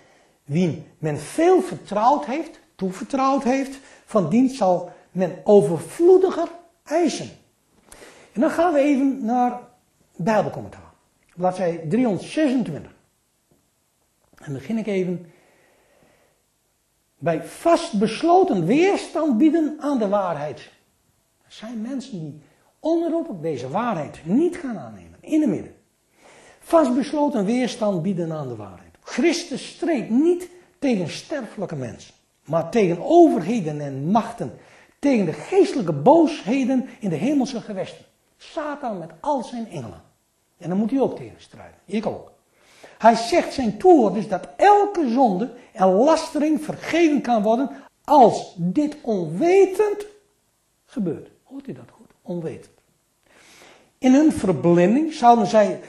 wie men veel vertrouwd heeft, toevertrouwd heeft, van dien zal men overvloediger eisen. En dan gaan we even naar Bijbelcommentaar. Bladzij 326. En begin ik even bij vastbesloten weerstand bieden aan de waarheid. Er zijn mensen die onderop deze waarheid niet gaan aannemen. In de midden. Vastbesloten weerstand bieden aan de waarheid. Christus streed niet tegen sterfelijke mensen, maar tegen overheden en machten, tegen de geestelijke boosheden in de hemelse gewesten. Satan met al zijn engelen. En dan moet hij ook tegen strijden. Ik ook. Hij zegt zijn toehoorders dat elke zonde en lastering vergeven kan worden als dit onwetend gebeurt. Hoort u dat goed? Onwetend. In hun verblinding zouden zij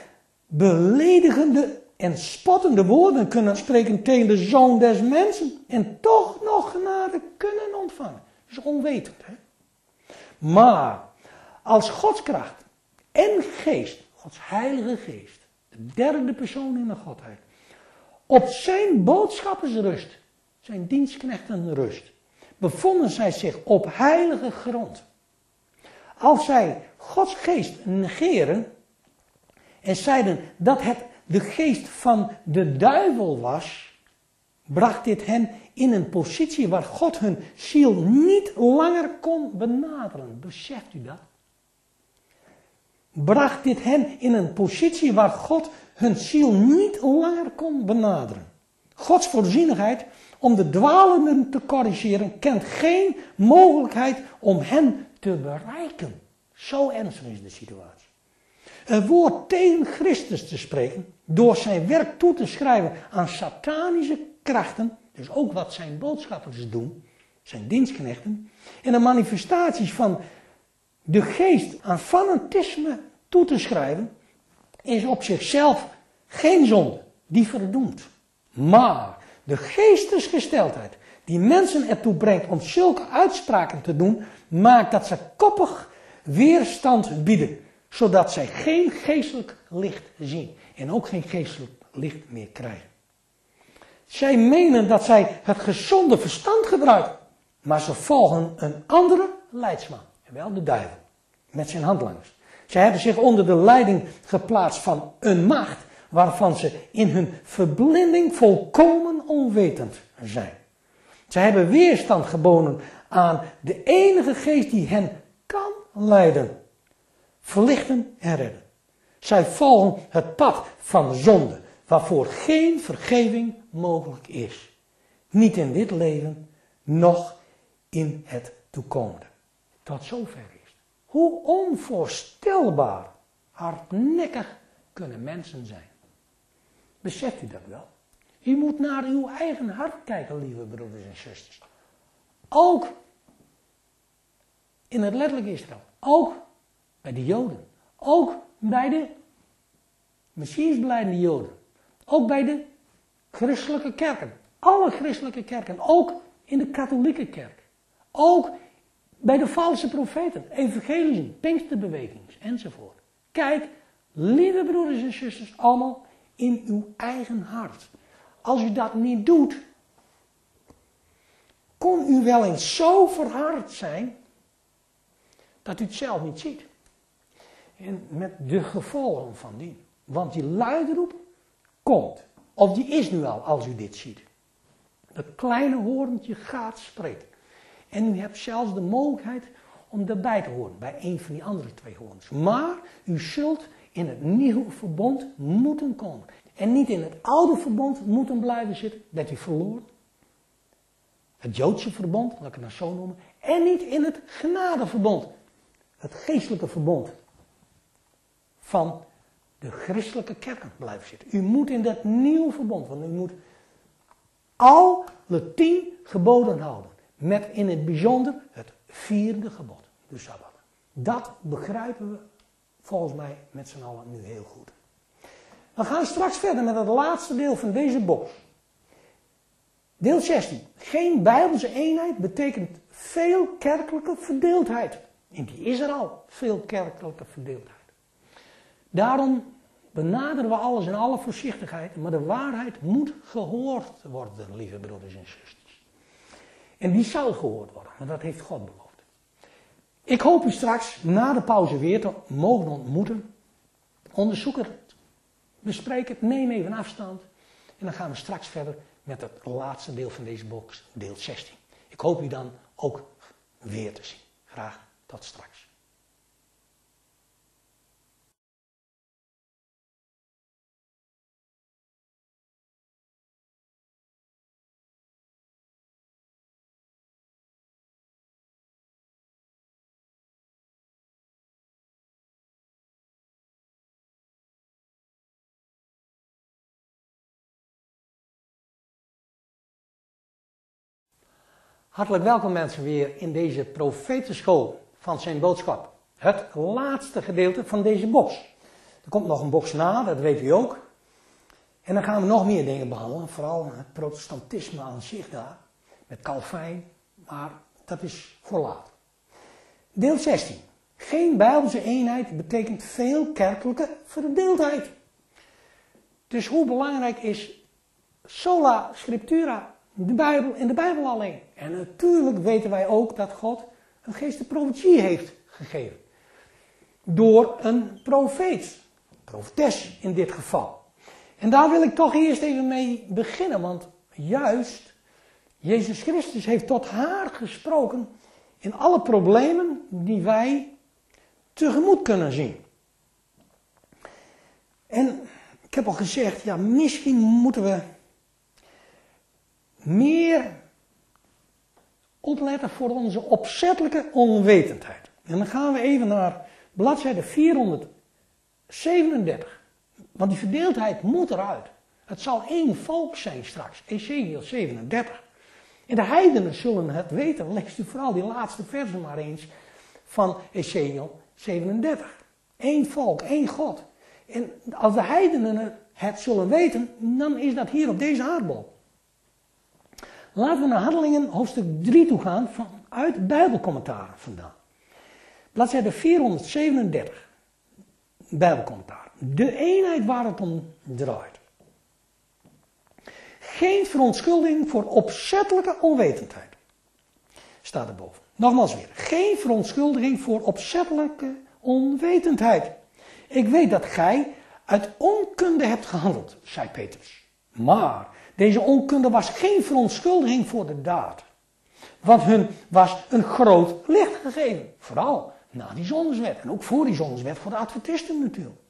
beledigende en spottende woorden kunnen spreken tegen de zoon des mensen en toch nog genade kunnen ontvangen. Is onwetend. Hè? Maar als Gods kracht en geest, Gods heilige geest, de derde persoon in de Godheid, op zijn boodschappers rust, zijn dienstknechten rust, bevonden zij zich op heilige grond. Als zij Gods geest negeren, en zeiden dat het de geest van de duivel was, bracht dit hen in een positie waar God hun ziel niet langer kon benaderen. Beseft u dat? Bracht dit hen in een positie waar God hun ziel niet langer kon benaderen. Gods voorzienigheid om de dwalenden te corrigeren kent geen mogelijkheid om hen te bereiken. Zo ernstig is de situatie een woord tegen Christus te spreken, door zijn werk toe te schrijven aan satanische krachten, dus ook wat zijn boodschappers doen, zijn dienstknechten, en de manifestaties van de geest aan fanatisme toe te schrijven, is op zichzelf geen zonde, die verdoemt. Maar de geestesgesteldheid die mensen ertoe brengt om zulke uitspraken te doen, maakt dat ze koppig weerstand bieden, zodat zij geen geestelijk licht zien en ook geen geestelijk licht meer krijgen. Zij menen dat zij het gezonde verstand gebruiken, maar ze volgen een andere leidsman, en wel de duivel, met zijn handlangers. Zij hebben zich onder de leiding geplaatst van een macht waarvan ze in hun verblinding volkomen onwetend zijn. Zij hebben weerstand geboden aan de enige geest die hen kan leiden, verlichten en redden. Zij volgen het pad van zonde, waarvoor geen vergeving mogelijk is. Niet in dit leven, noch in het toekomende. Tot zover is. Hoe onvoorstelbaar hardnekkig kunnen mensen zijn. Beseft u dat wel? U moet naar uw eigen hart kijken, lieve broeders en zusters. Ook in het letterlijke Israël. Ook bij de Joden. Ook bij de Messiasbeleidende Joden. Ook bij de christelijke kerken. Alle christelijke kerken. Ook in de katholieke kerk. Ook bij de valse profeten, evangelischen, pinksterbewegingen enzovoort. Kijk, lieve broeders en zusters, allemaal in uw eigen hart. Als u dat niet doet, kon u wel eens zo verhard zijn dat u het zelf niet ziet. En met de gevolgen van die. Want die luidroep komt. Of die is nu al als u dit ziet. Dat kleine hoorntje gaat spreken. En u hebt zelfs de mogelijkheid om daarbij te horen. Bij een van die andere twee hoorns. Maar u zult in het nieuwe verbond moeten komen. En niet in het oude verbond moeten blijven zitten. Dat u verloren. Het Joodse verbond, laat ik het nou zo noemen. En niet in het genadeverbond. Het geestelijke verbond. Van de christelijke kerken blijven zitten. U moet in dat nieuwe verbond, want u moet alle tien geboden houden. Met in het bijzonder het vierde gebod, de Sabbat. Dat begrijpen we volgens mij met z'n allen nu heel goed. We gaan straks verder met het laatste deel van deze box. Deel 16. Geen bijbelse eenheid betekent veel kerkelijke verdeeldheid. En die is er al, veel kerkelijke verdeeldheid. Daarom benaderen we alles in alle voorzichtigheid, maar de waarheid moet gehoord worden, lieve broeders en zusters. En die zal gehoord worden, want dat heeft God beloofd. Ik hoop u straks na de pauze weer te mogen ontmoeten. Onderzoek het, bespreek het, neem even afstand. En dan gaan we straks verder met het laatste deel van deze box, deel 16. Ik hoop u dan ook weer te zien. Graag tot straks. Hartelijk welkom mensen weer in deze profetenschool van zijn boodschap. Het laatste gedeelte van deze box. Er komt nog een box na, dat weet u ook. En dan gaan we nog meer dingen behandelen, vooral het protestantisme aan zich daar, met Calvijn, maar dat is voor later. Deel 16. Geen Bijbelse eenheid betekent veel kerkelijke verdeeldheid. Dus hoe belangrijk is sola scriptura de Bijbel en de Bijbel alleen. En natuurlijk weten wij ook dat God een geest de profetie heeft gegeven. Door een profeet, profetes in dit geval. En daar wil ik toch eerst even mee beginnen, want juist Jezus Christus heeft tot haar gesproken in alle problemen die wij tegemoet kunnen zien. En ik heb al gezegd, ja, misschien moeten we meer opletten voor onze opzettelijke onwetendheid. En dan gaan we even naar bladzijde 437. Want die verdeeldheid moet eruit. Het zal één volk zijn straks. Ezekiel 37. En de heidenen zullen het weten. Lees u vooral die laatste versen maar eens van Ezekiel 37. Eén volk, één God. En als de heidenen het zullen weten, dan is dat hier op deze aardbol. Laten we naar Handelingen hoofdstuk 3 toe gaan vanuit Bijbelcommentaren vandaan. Bladzijde 437. Bijbelcommentaar. De eenheid waar het om draait. Geen verontschuldiging voor opzettelijke onwetendheid. Staat erboven. Nogmaals weer. Geen verontschuldiging voor opzettelijke onwetendheid. Ik weet dat gij uit onkunde hebt gehandeld, zei Petrus. Maar deze onkunde was geen verontschuldiging voor de daad. Want hun was een groot licht gegeven. Vooral na die zonneswet. En ook voor die zonneswet, voor de adventisten natuurlijk.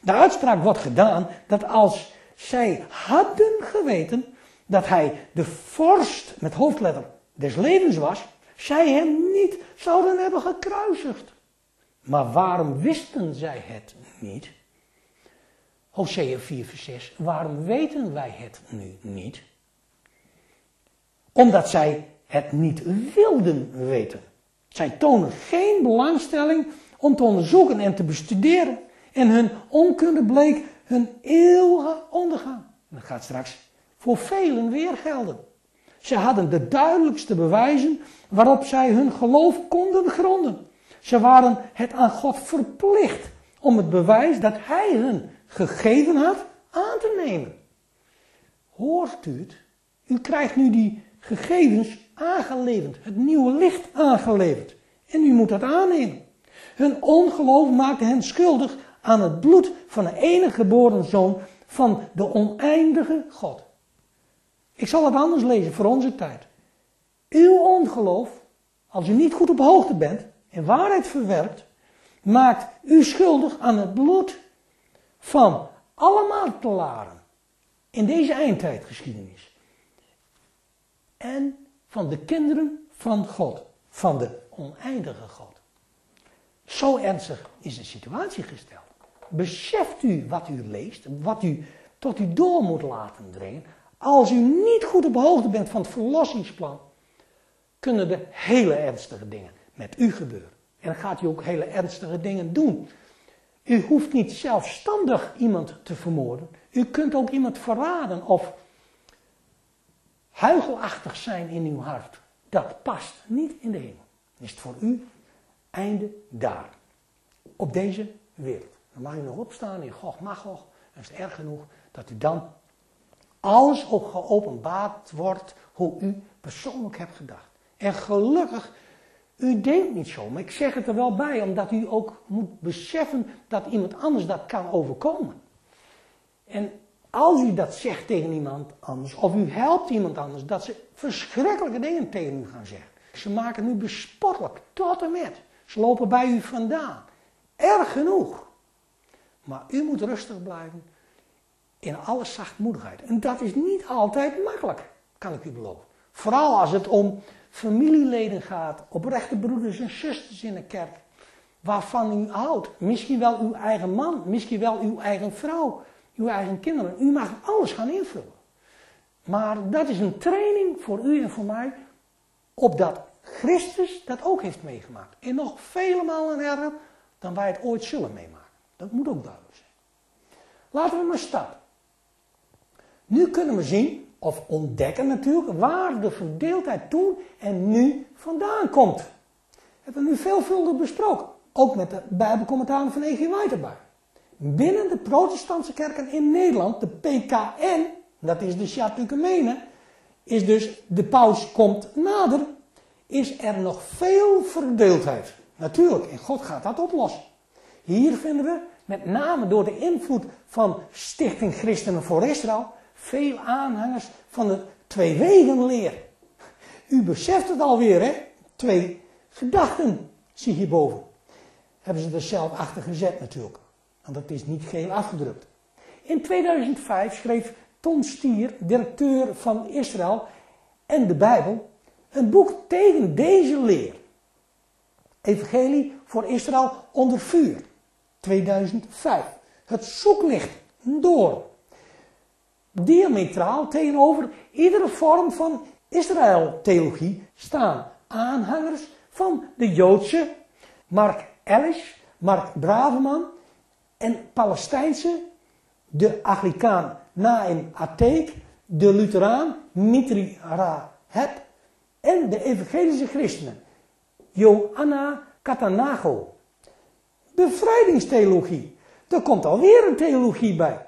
De uitspraak wordt gedaan dat als zij hadden geweten dat hij de vorst met hoofdletter des levens was, zij hem niet zouden hebben gekruisigd. Maar waarom wisten zij het niet? Hosea 4 vers 6. Waarom weten wij het nu niet? Omdat zij het niet wilden weten. Zij tonen geen belangstelling om te onderzoeken en te bestuderen. En hun onkunde bleek hun eeuwige ondergaan. Dat gaat straks voor velen weer gelden. Ze hadden de duidelijkste bewijzen waarop zij hun geloof konden gronden. Ze waren het aan God verplicht om het bewijs dat Hij hun gegeven had aan te nemen. Hoort u het? U krijgt nu die gegevens aangeleverd, het nieuwe licht aangeleverd. En u moet dat aannemen. Hun ongeloof maakte hen schuldig aan het bloed van de enige geboren zoon van de oneindige God. Ik zal het anders lezen voor onze tijd. Uw ongeloof, als u niet goed op hoogte bent en waarheid verwerpt, maakt u schuldig aan het bloed van alle martelaren in deze eindtijdgeschiedenis. En van de kinderen van God, van de oneindige God. Zo ernstig is de situatie gesteld. Beseft u wat u leest, wat u tot u door moet laten dringen. Als u niet goed op hoogte bent van het verlossingsplan, kunnen er hele ernstige dingen met u gebeuren. En gaat u ook hele ernstige dingen doen. U hoeft niet zelfstandig iemand te vermoorden. U kunt ook iemand verraden of huigelachtig zijn in uw hart. Dat past niet in de hemel. Is het voor u einde daar. Op deze wereld. Dan mag u nog opstaan in Gog Magog. Dan is het erg genoeg dat u dan alles ook geopenbaard wordt hoe u persoonlijk hebt gedacht. En gelukkig, u denkt niet zo, maar ik zeg het er wel bij, omdat u ook moet beseffen dat iemand anders dat kan overkomen. En als u dat zegt tegen iemand anders, of u helpt iemand anders, dat ze verschrikkelijke dingen tegen u gaan zeggen. Ze maken u bespottelijk, tot en met. Ze lopen bij u vandaan. Erg genoeg. Maar u moet rustig blijven in alle zachtmoedigheid. En dat is niet altijd makkelijk, kan ik u beloven. Vooral als het om familieleden gaat, oprechte broeders en zusters in de kerk, waarvan u houdt. Misschien wel uw eigen man, misschien wel uw eigen vrouw, uw eigen kinderen. U mag alles gaan invullen. Maar dat is een training voor u en voor mij, opdat Christus dat ook heeft meegemaakt. En nog vele malen erger dan wij het ooit zullen meemaken. Dat moet ook duidelijk zijn. Laten we maar starten. Nu kunnen we zien, of ontdekken natuurlijk, waar de verdeeldheid toen en nu vandaan komt. Hebben we nu veelvuldig besproken. Ook met de Bijbelcommentaren van E.G. White erbij. Binnen de protestantse kerken in Nederland, de PKN, dat is de Chateauquemene, is dus de paus komt nader, is er nog veel verdeeldheid. Natuurlijk, en God gaat dat oplossen. Hier vinden we, met name door de invloed van Stichting Christenen voor Israël, veel aanhangers van de twee-wegen-leer. U beseft het alweer, hè? Twee gedachten, zie je hierboven. Hebben ze er zelf achter gezet natuurlijk. Want dat is niet geheel afgedrukt. In 2005 schreef Ton Stier, directeur van Israël en de Bijbel, een boek tegen deze leer. Evangelie voor Israël onder vuur. 2005. Het zoeklicht door. Diametraal tegenover iedere vorm van Israël-theologie staan aanhangers van de Joodse Mark Ellis, Mark Braveman en Palestijnse, de Anglicaan Naim Ateek, de Lutheraan Mitri Raheb en de evangelische christenen Joanna Catanago. Bevrijdingstheologie. Er komt alweer een theologie bij.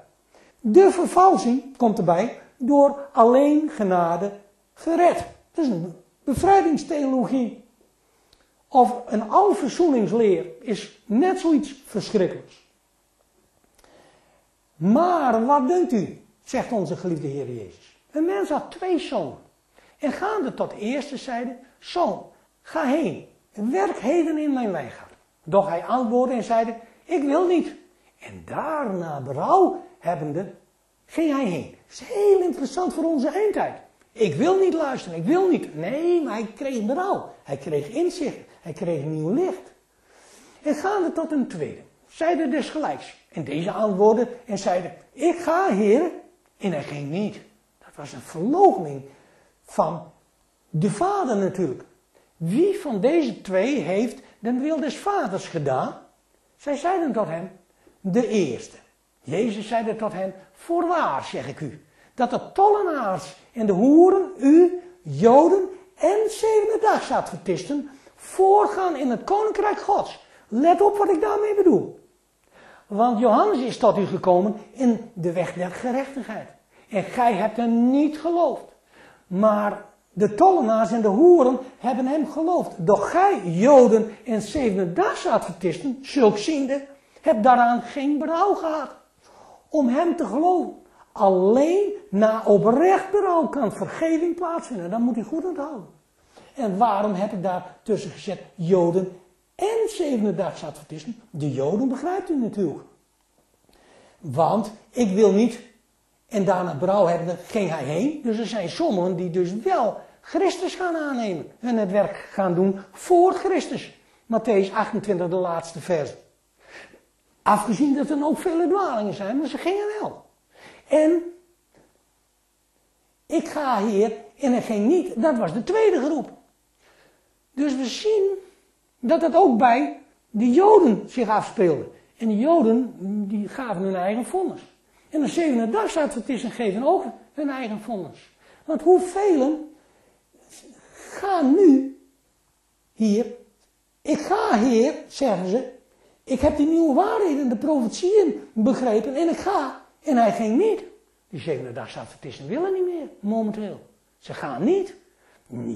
De vervalsing komt erbij door alleen genade gered. Dat is een bevrijdingstheologie. Of een alverzoeningsleer is net zoiets verschrikkelijks. Maar wat denkt u, zegt onze geliefde Heer Jezus. Een mens had twee zonen. En gaande tot eerste zeide, zoon, ga heen, werk heden in mijn wijngaard. Doch hij antwoordde en zeide, ik wil niet. En daarna berouw hebbende, ging hij heen. Dat is heel interessant voor onze eindtijd. Ik wil niet luisteren, ik wil niet. Nee, maar hij kreeg berouw. Hij kreeg inzicht, hij kreeg nieuw licht. En gaande tot een tweede, zeide desgelijks. En deze antwoordde en zeide, ik ga, heer. En hij ging niet. Dat was een verloochening van de vader natuurlijk. Wie van deze twee heeft den wil des vaders gedaan? Zij zeiden tot hem, de eerste. Jezus zeide tot hen, voorwaar zeg ik u, dat de tollenaars en de hoeren u, Joden en zevende dagsadventisten voorgaan in het koninkrijk gods. Let op wat ik daarmee bedoel. Want Johannes is tot u gekomen in de weg der gerechtigheid. En gij hebt hem niet geloofd. Maar de tollenaars en de hoeren hebben hem geloofd. Doch gij, Joden en zevende adventisten, zulk ziende, hebt daaraan geen berouw gehad. Om hem te geloven. Alleen na oprecht berouw kan vergeving plaatsvinden. Dat moet u goed onthouden. En waarom heb ik daar tussen gezet Joden en zevende adventisten? De Joden begrijpt u natuurlijk. Want ik wil niet, en daarna berouw hebben, ging hij heen. Dus er zijn sommigen die dus wel Christus gaan aannemen. En het werk gaan doen voor Christus. Matthäus 28, de laatste vers. Afgezien dat er ook vele dwalingen zijn, maar ze gingen wel. En ik ga hier en hij ging niet. Dat was de tweede groep. Dus we zien dat het ook bij de Joden zich afspeelde. En de Joden die gaven hun eigen vonnis. En de zevende dag staat het is en geven ook hun eigen vonnis. Want hoeveel ga nu hier. Ik ga hier, zeggen ze. Ik heb die nieuwe waarheden, de profetieën begrepen en ik ga. En hij ging niet. Die zevende dag Adventisten willen niet meer, momenteel. Ze gaan niet.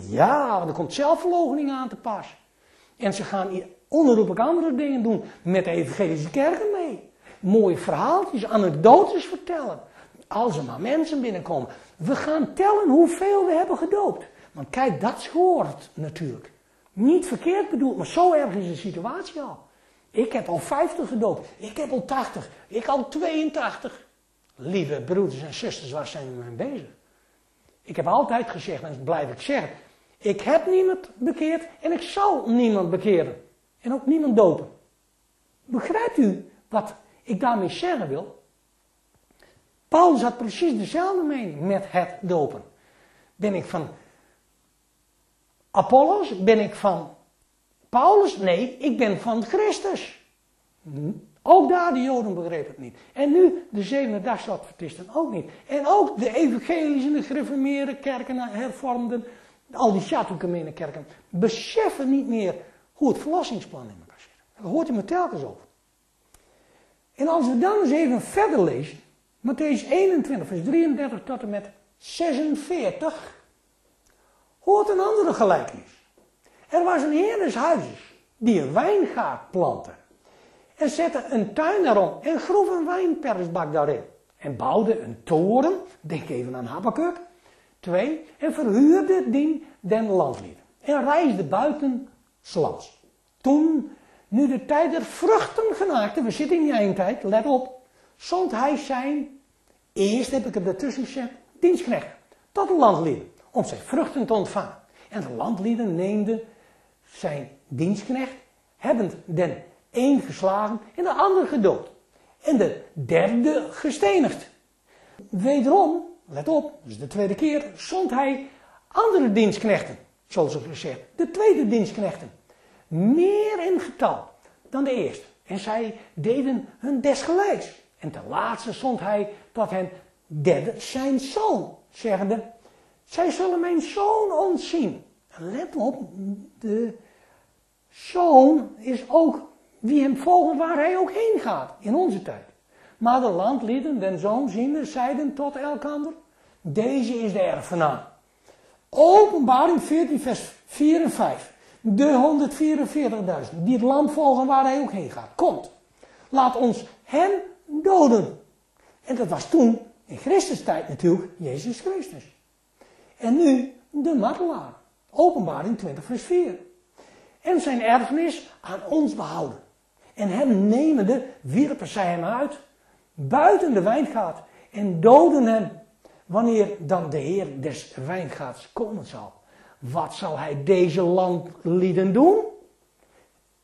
Ja, want er komt zelfverloochening aan te pas. En ze gaan onherroepelijk andere dingen doen met de evangelische kerken mee. Mooie verhaaltjes, anekdotes vertellen. Als er maar mensen binnenkomen. We gaan tellen hoeveel we hebben gedoopt. Want kijk, dat schoort natuurlijk. Niet verkeerd bedoeld, maar zo erg is de situatie al. Ik heb al 50 gedoopt. Ik heb al 80. Ik al 82. Lieve broeders en zusters, waar zijn we mee bezig? Ik heb altijd gezegd, en dat blijf ik zeggen. Ik heb niemand bekeerd en ik zal niemand bekeren. En ook niemand dopen. Begrijpt u wat ik daarmee zeggen wil? Paulus had precies dezelfde mening met het dopen. Ben ik van Apollos? Ben ik van Paulus? Nee, ik ben van Christus. Ook daar de Joden begrepen het niet. En nu de zevende dagsadventisten ook niet. En ook de evangelische, de gereformeerde kerken, de hervormden, al die Chateaucamene kerken, beseffen niet meer hoe het verlossingsplan in elkaar zit. Daar hoort u me telkens over. En als we dan eens even verder lezen, Matthäus 21, vers 33 tot en met 46, hoort een andere gelijkenis. Er was een heer des huizes die wijngaard plantte. En zette een tuin erom en groef een wijnpersbak daarin. En bouwde een toren, denk even aan Habakkuk, twee, en verhuurde die den landlieden. En reisde buiten slans. Toen, nu de tijd der vruchten genaakte, we zitten in die eindtijd, let op, zond hij zijn, eerst heb ik het ertussen gezet, dienstknecht, tot de landlieden om zijn vruchten te ontvangen. En de landlieden neemden zijn dienstknecht, hebben den een geslagen en de ander gedood. En de derde gestenigd. Wederom, let op, is de tweede keer, zond hij andere dienstknechten, zoals ik gezegd, de tweede dienstknechten. meer in getal dan de eerste. En zij deden hun desgelijks. En ten laatste zond hij tot hen derde zijn zoon, zeggende, zij zullen mijn zoon ontzien. Let op, de zoon is ook wie hem volgen waar hij ook heen gaat, in onze tijd. Maar de landlieden, den zoon ziende, zeiden tot elkander, deze is de erfgenaam. Openbaring 14 vers 4 en 5. De 144.000 die het land volgen waar hij ook heen gaat. Komt. Laat ons hem doden. En dat was toen, in Christus tijd natuurlijk, Jezus Christus. En nu de martelaar. Openbaring 20 vers 4. En zijn erfenis aan ons behouden. En hem nemende wierpen zij hem uit, buiten de wijngaard, en doden hem, wanneer dan de Heer des wijngaards komen zal. Wat zal hij deze landlieden doen?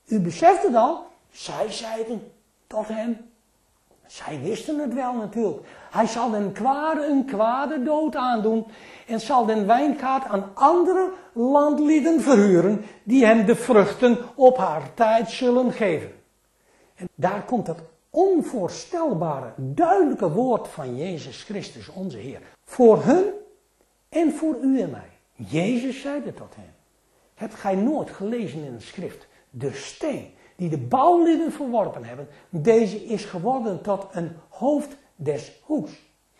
U beseft het al, zij zeiden tot hem, zij wisten het wel natuurlijk. Hij zal den kwade een kwade dood aandoen en zal den wijngaard aan andere landlieden verhuren die hem de vruchten op haar tijd zullen geven. En daar komt het onvoorstelbare, duidelijke woord van Jezus Christus, onze Heer. Voor hun en voor u en mij. Jezus zeide tot hen. Hebt gij nooit gelezen in de schrift? De steen die de bouwlieden verworpen hebben, deze is geworden tot een hoofd des hoeks.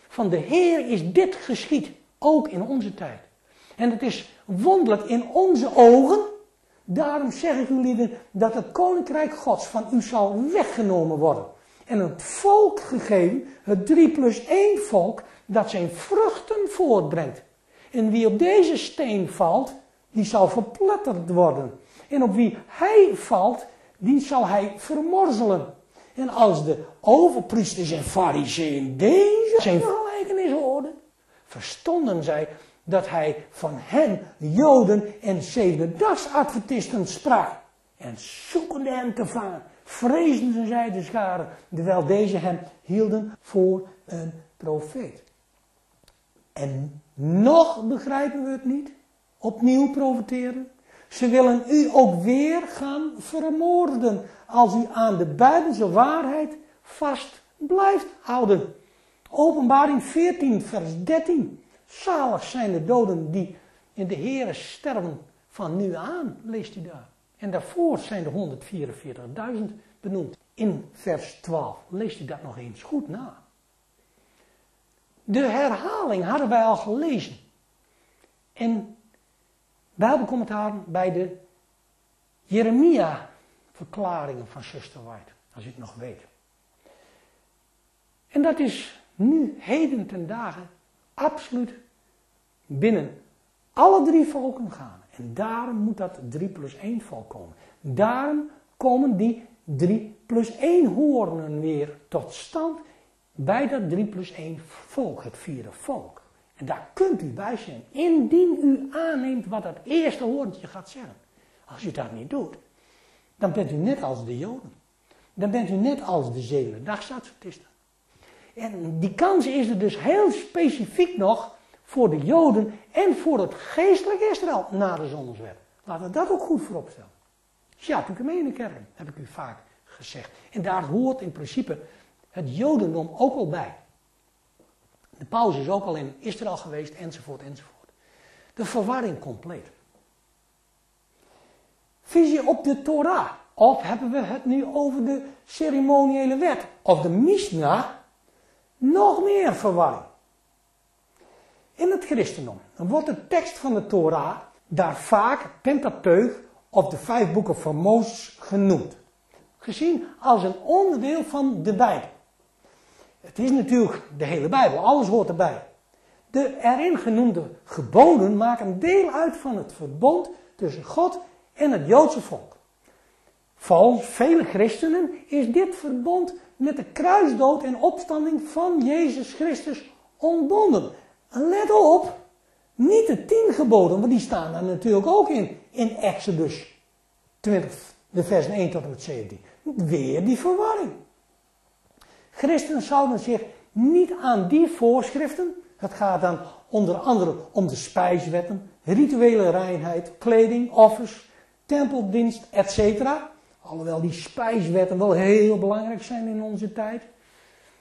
Van de Heer is dit geschied, ook in onze tijd. En het is wonderlijk in onze ogen, daarom zeg ik lieden, dat het koninkrijk gods van u zal weggenomen worden. En het volk gegeven, het 3 plus 1 volk, dat zijn vruchten voortbrengt. En wie op deze steen valt, die zal verpletterd worden. En op wie hij valt, die zal hij vermorzelen. En als de overpriesters en fariseeën deze zijn gelijkenis hoorden, verstonden zij dat hij van hen, Joden en Zevendagsadventisten sprak. En zoekende hem te vangen, vreesden zij de scharen, terwijl deze hem hielden voor een profeet. En nog begrijpen we het niet. Opnieuw profiteren. Ze willen u ook weer gaan vermoorden als u aan de Bijbelse waarheid vast blijft houden. Openbaring 14, vers 13. Zalig zijn de doden die in de Here sterven van nu aan, leest u daar. En daarvoor zijn de 144.000 benoemd. In vers 12 leest u dat nog eens goed na. De herhaling hadden wij al gelezen. En Bijbelcommentaar bij de Jeremia-verklaringen van Zuster White, als het nog weet. En dat is nu, heden ten dagen, absoluut binnen alle drie volken gaan. En daarom moet dat 3 plus 1 volk komen. Daarom komen die 3 plus 1 hoornen weer tot stand bij dat 3 plus 1 volk, het vierde volk. En daar kunt u bij zijn, indien u aanneemt wat dat eerste hoorntje gaat zeggen. Als u dat niet doet, dan bent u net als de Joden. Dan bent u net als de Zevenendagsadventisten. En die kans is er dus heel specifiek nog voor de Joden en voor het geestelijk Israël na de zonneswet. Laten we dat ook goed voorop stellen. Ja, ik mee in de kerk, heb ik u vaak gezegd. En daar hoort in principe het Jodendom ook al bij. De paus is ook al in Israël geweest, enzovoort, enzovoort. De verwarring compleet. Visie op de Torah. Of hebben we het nu over de ceremoniële wet? Of de Mishnah? Nog meer verwarring. In het christendom wordt de tekst van de Torah daar vaak Pentateuch of de vijf boeken van Mozes genoemd. Gezien als een onderdeel van de Bijbel. Het is natuurlijk de hele Bijbel, alles hoort erbij. De erin genoemde geboden maken deel uit van het verbond tussen God en het Joodse volk. Volgens vele christenen is dit verbond met de kruisdood en opstanding van Jezus Christus ontbonden. let op, niet de tien geboden, want die staan daar natuurlijk ook in, in Exodus 20, de versen 1 tot en met 17. Weer die verwarring. Christenen zouden zich niet aan die voorschriften, het gaat dan onder andere om de spijswetten, rituele reinheid, kleding, offers, tempeldienst, etc. Alhoewel die spijswetten wel heel belangrijk zijn in onze tijd.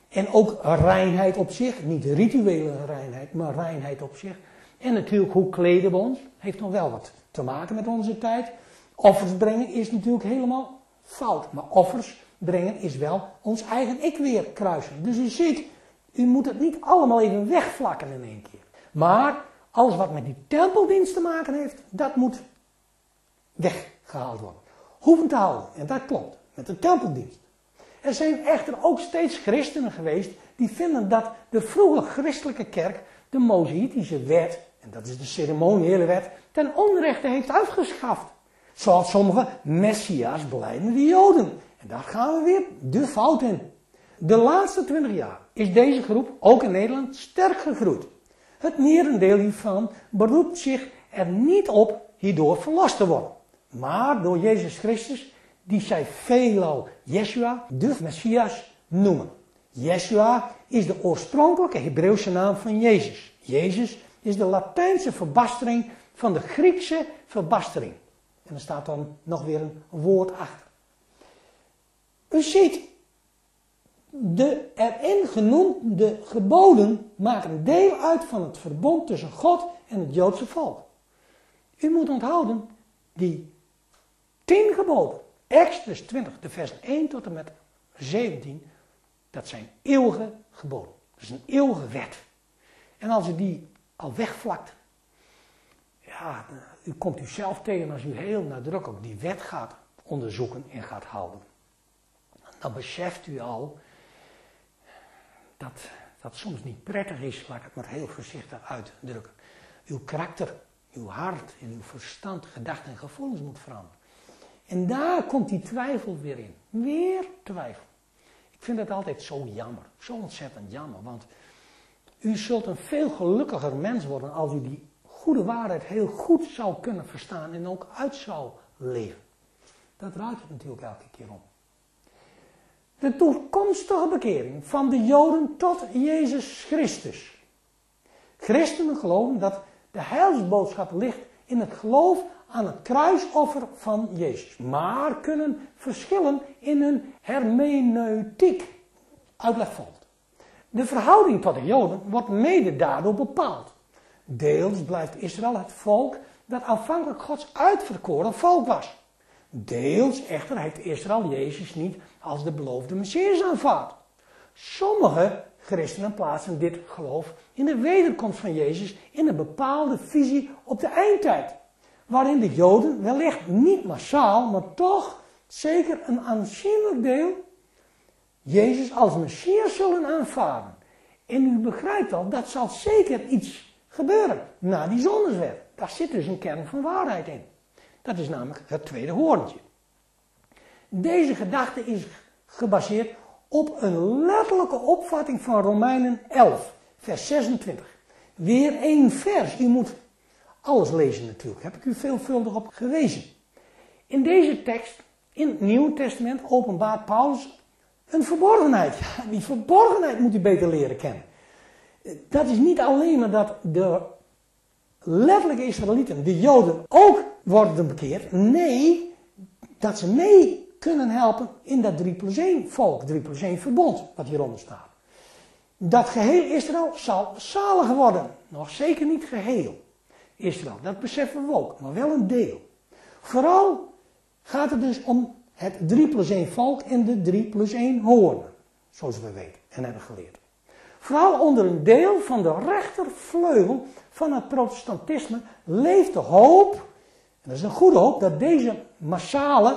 En ook reinheid op zich, niet rituele reinheid, maar reinheid op zich. En natuurlijk hoe kleden we ons, heeft nog wel wat te maken met onze tijd. Offers brengen is natuurlijk helemaal fout. Maar offers brengen is wel ons eigen ik weer kruisen. Dus u ziet, u moet het niet allemaal even wegvlakken in één keer. Maar alles wat met die tempeldienst te maken heeft, dat moet weggehaald worden. Hoeven te houden. En dat klopt, met de tempeldienst. Er zijn echter ook steeds christenen geweest die vinden dat de vroege christelijke kerk de Mosaïtische wet, en dat is de ceremoniële wet, ten onrechte heeft afgeschaft. Zoals sommige Messias beleidende Joden. En daar gaan we weer de fout in. De laatste twintig jaar is deze groep, ook in Nederland, sterk gegroeid. Het merendeel hiervan beroept zich er niet op hierdoor verlost te worden. Maar door Jezus Christus, die zij veelal Yeshua, de Messias, noemen. Yeshua is de oorspronkelijke Hebreeuwse naam van Jezus. Jezus is de Latijnse verbastering van de Griekse verbastering. En er staat dan nog weer een woord achter. U ziet, de erin genoemde geboden maken deel uit van het verbond tussen God en het Joodse volk. U moet onthouden, die tien geboden, Exodus 20, de vers 1 tot en met 17, dat zijn eeuwige geboden. Dat is een eeuwige wet. En als u die al wegvlakt, ja, u komt u zelf tegen als u heel nadrukkelijk die wet gaat onderzoeken en gaat houden. Dan beseft u al dat dat soms niet prettig is, laat ik het maar heel voorzichtig uitdrukken. Uw karakter, uw hart en uw verstand, gedachten en gevoelens moet veranderen. En daar komt die twijfel weer in. Weer twijfel. Ik vind het altijd zo jammer, zo ontzettend jammer, want u zult een veel gelukkiger mens worden als u die goede waarheid heel goed zou kunnen verstaan en ook uit zou leven. Dat draait het natuurlijk elke keer om. De toekomstige bekering van de Joden tot Jezus Christus. Christenen geloven dat de heilsboodschap ligt in het geloof aan het kruisoffer van Jezus. Maar kunnen verschillen in hun hermeneutiek. Uitleg. De verhouding tot de Joden wordt mede daardoor bepaald. Deels blijft Israël het volk dat aanvankelijk Gods uitverkoren volk was. Deels echter heeft Israël Jezus niet als de beloofde Messias aanvaard. Sommige christenen plaatsen dit geloof in de wederkomst van Jezus in een bepaalde visie op de eindtijd. Waarin de Joden wellicht niet massaal, maar toch zeker een aanzienlijk deel Jezus als Messias zullen aanvaarden. En u begrijpt al, dat zal zeker iets gebeuren na die zonneswet. Daar zit dus een kern van waarheid in. Dat is namelijk het tweede hoorntje. Deze gedachte is gebaseerd op een letterlijke opvatting van Romeinen 11, vers 26. Weer één vers. U moet alles lezen natuurlijk. Heb ik u veelvuldig op gewezen. In deze tekst, in het Nieuwe Testament, openbaart Paulus een verborgenheid. Ja, die verborgenheid moet u beter leren kennen. Dat is niet alleen maar dat de letterlijke Israëlieten, de Joden, ook worden bekeerd. Nee, dat ze mee kunnen helpen in dat 3 plus 1 volk, 3 plus 1 verbond, wat hieronder staat. Dat geheel Israël zal zalig worden. Nog zeker niet geheel Israël, dat beseffen we ook, maar wel een deel. Vooral gaat het dus om het 3 plus 1 volk en de 3 plus 1 hoornen, zoals we weten en hebben geleerd. Vooral onder een deel van de rechtervleugel van het protestantisme leeft de hoop, en dat is een goede hoop, dat deze massale,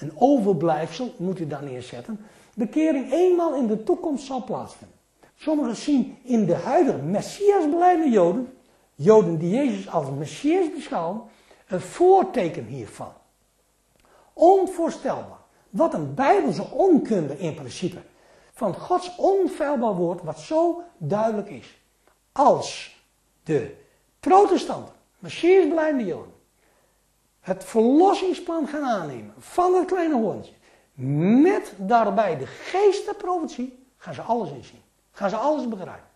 een overblijfsel, moet u daar neerzetten, bekering eenmaal in de toekomst zal plaatsvinden. Sommigen zien in de huidige Messias beleidende Joden, Joden die Jezus als Messias beschouwen, een voorteken hiervan. Onvoorstelbaar. Wat een bijbelse onkunde in principe. Van Gods onfeilbaar woord wat zo duidelijk is. Als de protestanten, Messias blijvende Joden, het verlossingsplan gaan aannemen van het kleine hondje, met daarbij de geest profetie, gaan ze alles inzien. Gaan ze alles begrijpen.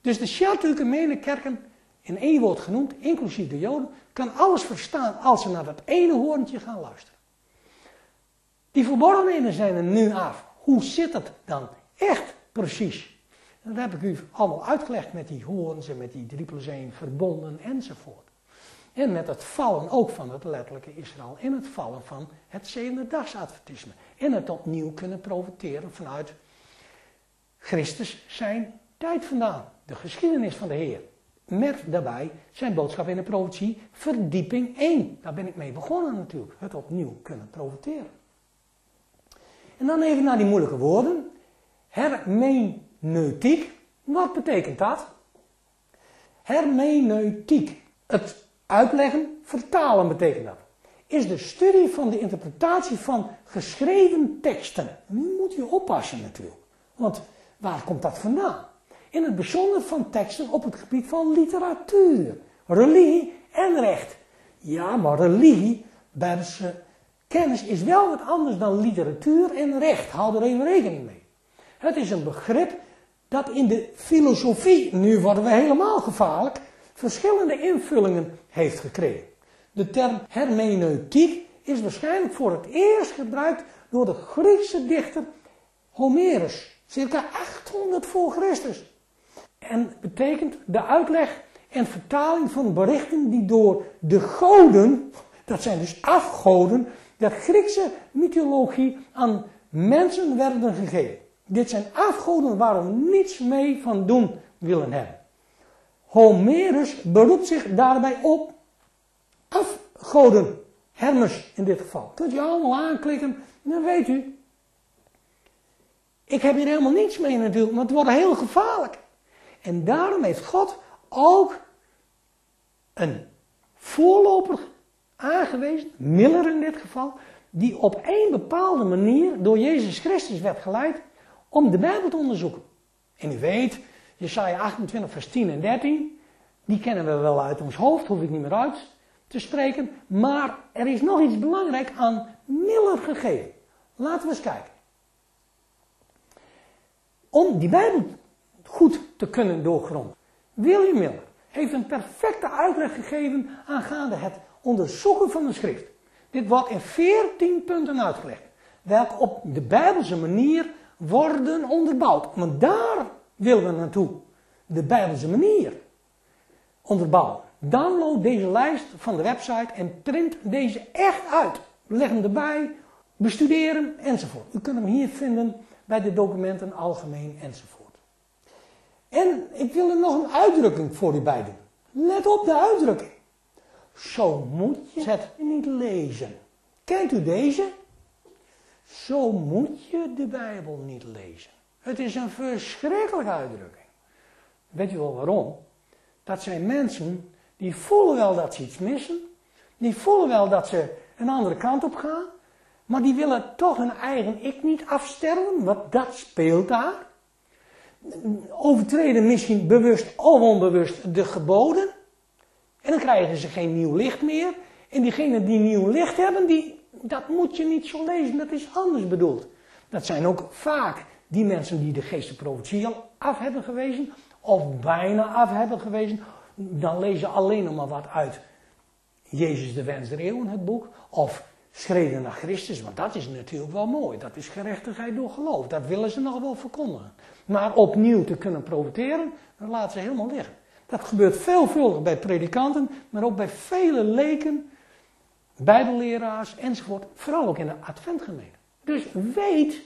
Dus de Sheltuke kerken in één woord genoemd, inclusief de Joden, kan alles verstaan als ze naar dat ene hoorntje gaan luisteren. Die verborgenheden zijn er nu af. Hoe zit het dan echt precies? dat heb ik u allemaal uitgelegd met die hoorns en met die 3 plus 1 verbonden enzovoort. En met het vallen ook van het letterlijke Israël en het vallen van het zevende dagsadventisme. En het opnieuw kunnen profiteren vanuit Christus zijn tijd vandaan. De geschiedenis van de Heer. Met daarbij zijn boodschap in de profetie verdieping 1. Daar ben ik mee begonnen natuurlijk. Het opnieuw kunnen profiteren. En dan even naar die moeilijke woorden. Hermeneutiek. Wat betekent dat? Hermeneutiek. Het uitleggen, vertalen betekent dat. Is de studie van de interpretatie van geschreven teksten. Nu moet je oppassen natuurlijk. Want waar komt dat vandaan? In het bijzonder van teksten op het gebied van literatuur, religie en recht. Ja, maar religie, kennis is wel wat anders dan literatuur en recht. Hou er even rekening mee. Het is een begrip dat in de filosofie, nu worden we helemaal gevaarlijk, verschillende invullingen heeft gekregen. De term hermeneutiek is waarschijnlijk voor het eerst gebruikt door de Griekse dichter Homerus, circa 800 voor Christus. En betekent de uitleg en vertaling van berichten die door de goden, dat zijn dus afgoden, der Griekse mythologie aan mensen werden gegeven. Dit zijn afgoden waar we niets mee van doen willen hebben. Homerus beroept zich daarbij op afgoden. Hermes in dit geval. Kunt je allemaal aanklikken, dan weet u. Ik heb hier helemaal niets mee natuurlijk, maar het wordt heel gevaarlijk. En daarom heeft God ook een voorloper aangewezen, Miller in dit geval, die op één bepaalde manier door Jezus Christus werd geleid om de Bijbel te onderzoeken. En u weet, Jesaja 28 vers 10 en 13, die kennen we wel uit ons hoofd, hoef ik niet meer uit te spreken, maar er is nog iets belangrijk aan Miller gegeven. Laten we eens kijken. Om die Bijbel goed te kunnen doorgronden. William Miller heeft een perfecte uitleg gegeven aangaande het onderzoeken van de schrift. Dit wordt in veertien punten uitgelegd, welke op de Bijbelse manier worden onderbouwd. Maar daar willen we naartoe. De Bijbelse manier onderbouwen. Download deze lijst van de website en print deze echt uit. Leg hem erbij, bestuderen enzovoort. U kunt hem hier vinden bij de documenten algemeen enzovoort. En ik wil er nog een uitdrukking voor u bij doen. Let op de uitdrukking. Zo moet je het niet lezen. Kent u deze? Zo moet je de Bijbel niet lezen. Het is een verschrikkelijke uitdrukking. Weet je wel waarom? Dat zijn mensen die voelen wel dat ze iets missen. Die voelen wel dat ze een andere kant op gaan. Maar die willen toch hun eigen ik niet afsterven, want dat speelt daar. Overtreden misschien bewust of onbewust de geboden. En dan krijgen ze geen nieuw licht meer. En diegenen die nieuw licht hebben, die, dat moet je niet zo lezen, dat is anders bedoeld. Dat zijn ook vaak die mensen die de geestenprofetie al af hebben gewezen, of bijna af hebben gewezen. Dan lezen alleen nog maar wat uit Jezus de Wens der Eeuwen, het boek. Of schreden naar Christus, want dat is natuurlijk wel mooi. Dat is gerechtigheid door geloof. Dat willen ze nog wel verkondigen. Maar opnieuw te kunnen profiteren, dat laten ze helemaal liggen. Dat gebeurt veelvuldig bij predikanten, maar ook bij vele leken, bijbelleraars enzovoort. Vooral ook in de adventgemeente. Dus weet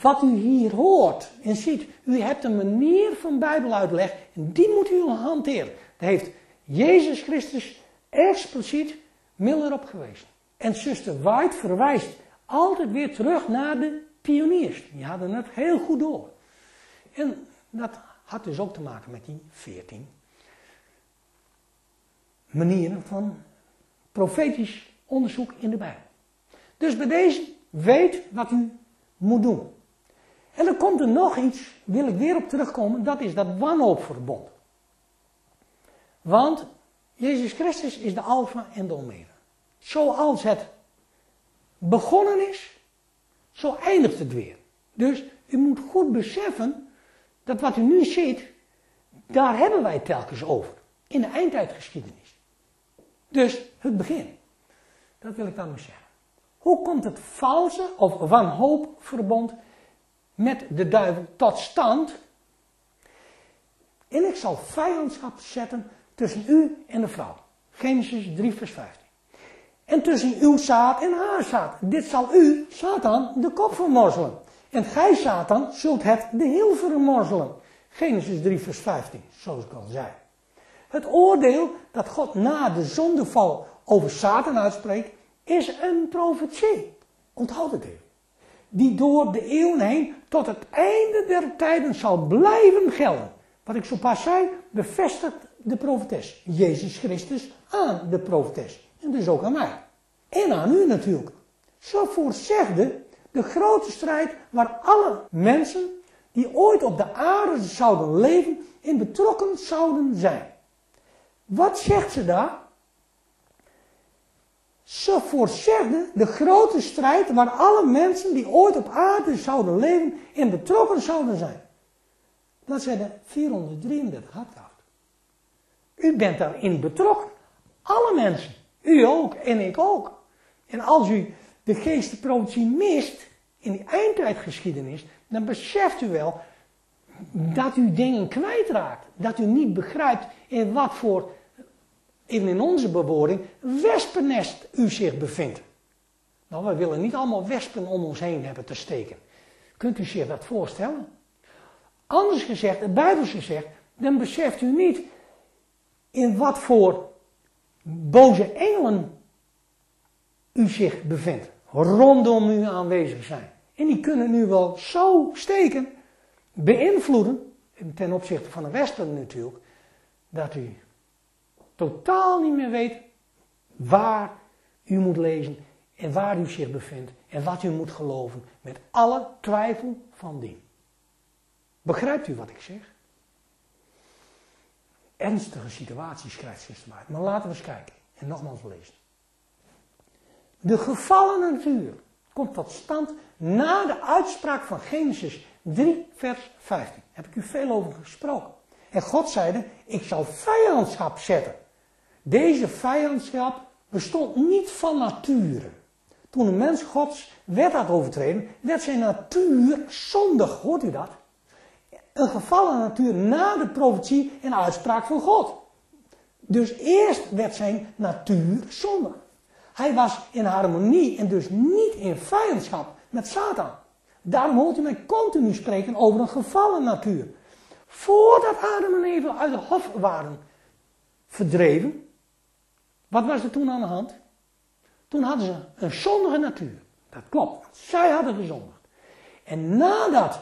wat u hier hoort en ziet. U hebt een manier van bijbeluitleg en die moet u hanteren. Daar heeft Jezus Christus expliciet Miller op gewezen. En zuster White verwijst altijd weer terug naar de pioniers. Die hadden het heel goed door. En dat had dus ook te maken met die veertien manieren van profetisch onderzoek in de Bijbel. Dus bij deze weet wat u moet doen. En dan komt er nog iets, wil ik weer op terugkomen, dat is dat wanhoopverbond. Want Jezus Christus is de alfa en de omega. Zoals het begonnen is, zo eindigt het weer. Dus u moet goed beseffen dat wat u nu ziet, daar hebben wij telkens over. In de eindtijdgeschiedenis. Dus het begin. Dat wil ik dan maar zeggen. Hoe komt het valse of wanhoopverbond met de duivel tot stand? En ik zal vijandschap zetten tussen u en de vrouw. Genesis 3 vers 15. En tussen uw zaad en haar zaad. Dit zal u, Satan, de kop vermorzelen. En gij, Satan, zult het de hiel vermorzelen. Genesis 3 vers 15, zoals ik al zei. Het oordeel dat God na de zondeval over Satan uitspreekt, is een profetie. Onthoud het even. Die door de eeuwen heen tot het einde der tijden zal blijven gelden. Wat ik zo pas zei, bevestigt de profetes. Jezus Christus aan de profetes. En dus ook aan mij. En aan u natuurlijk. Zo voorzegde de grote strijd waar alle mensen die ooit op de aarde zouden leven in betrokken zouden zijn. Wat zegt ze daar? Ze voorzegde de grote strijd waar alle mensen die ooit op aarde zouden leven in betrokken zouden zijn. Dat zijn de 433 hardkracht. U bent daarin betrokken. Alle mensen. U ook en ik ook. En als u de geestenpromotie mist in die eindtijdgeschiedenis, dan beseft u wel dat u dingen kwijtraakt. Dat u niet begrijpt in wat voor, even in onze bewoording, wespennest u zich bevindt. Nou, we willen niet allemaal wespen om ons heen hebben te steken. Kunt u zich dat voorstellen? Anders gezegd, het Bijbels gezegd, dan beseft u niet in wat voor boze engelen u zich bevindt. Rondom u aanwezig zijn. En die kunnen nu wel zo steken, beïnvloeden, ten opzichte van de Westen natuurlijk, dat u totaal niet meer weet waar u moet lezen en waar u zich bevindt en wat u moet geloven, met alle twijfel van dien. Begrijpt u wat ik zeg? Ernstige situatie schrijft systematisch. Maar laten we eens kijken en nogmaals lezen. De gevallen natuur komt tot stand na de uitspraak van Genesis 3, vers 15. Daar heb ik u veel over gesproken. En God zeide, ik zal vijandschap zetten. Deze vijandschap bestond niet van nature. Toen een mens Gods wet had overtreden, werd zijn natuur zondig. Hoort u dat? Een gevallen natuur na de profetie en uitspraak van God. Dus eerst werd zijn natuur zondig. Hij was in harmonie en dus niet in vijandschap met Satan. Daarom hoort u mij continu spreken over een gevallen natuur. Voordat Adam en Eva uit de hof waren verdreven, wat was er toen aan de hand? Toen hadden ze een zondige natuur. Dat klopt, zij hadden gezondigd. En nadat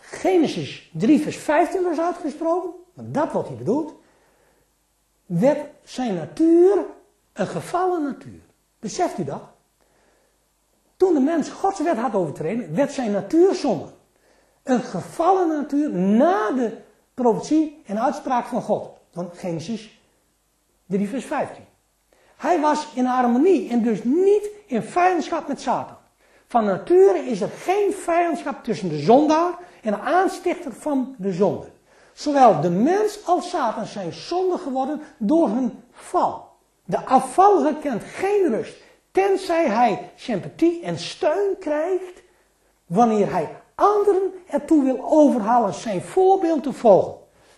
Genesis 3 vers 15 was uitgesproken, want dat wordt hier bedoeld, werd zijn natuur een gevallen natuur. Beseft u dat? Toen de mens Gods wet had overtreden, werd zijn natuur zonde. Een gevallen natuur na de profetie en uitspraak van God. Van Genesis 3 vers 15. Hij was in harmonie en dus niet in vijandschap met Satan. Van nature is er geen vijandschap tussen de zondaar en de aanstichter van de zonde. Zowel de mens als Satan zijn zonde geworden door hun val. De afvallige kent geen rust, tenzij hij sympathie en steun krijgt wanneer hij anderen ertoe wil overhalen zijn voorbeeld te volgen.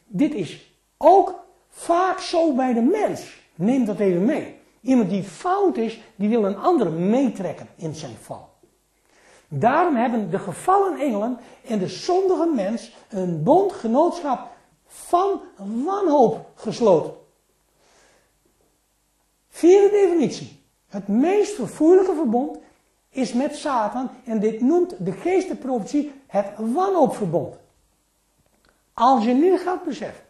Dit is ook vaak zo bij de mens. Neem dat even mee. Iemand die fout is, die wil een ander meetrekken in zijn val. Daarom hebben de gevallen engelen en de zondige mens een bondgenootschap van wanhoop gesloten. Vierde definitie. Het meest vervoerlijke verbond is met Satan en dit noemt de geestenprofetie het wanhoopverbond. Als je nu gaat beseffen,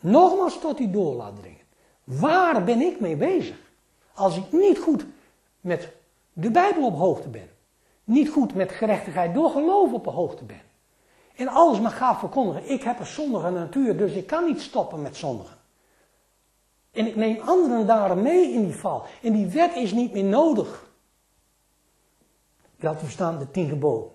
nogmaals tot die door laat dringen, waar ben ik mee bezig? Als ik niet goed met de Bijbel op hoogte ben, niet goed met gerechtigheid door geloof op hoogte ben, en alles maar ga verkondigen, ik heb een zondige natuur, dus ik kan niet stoppen met zondigen. En ik neem anderen daar mee in die val. En die wet is niet meer nodig. Laten we staan de tien geboden.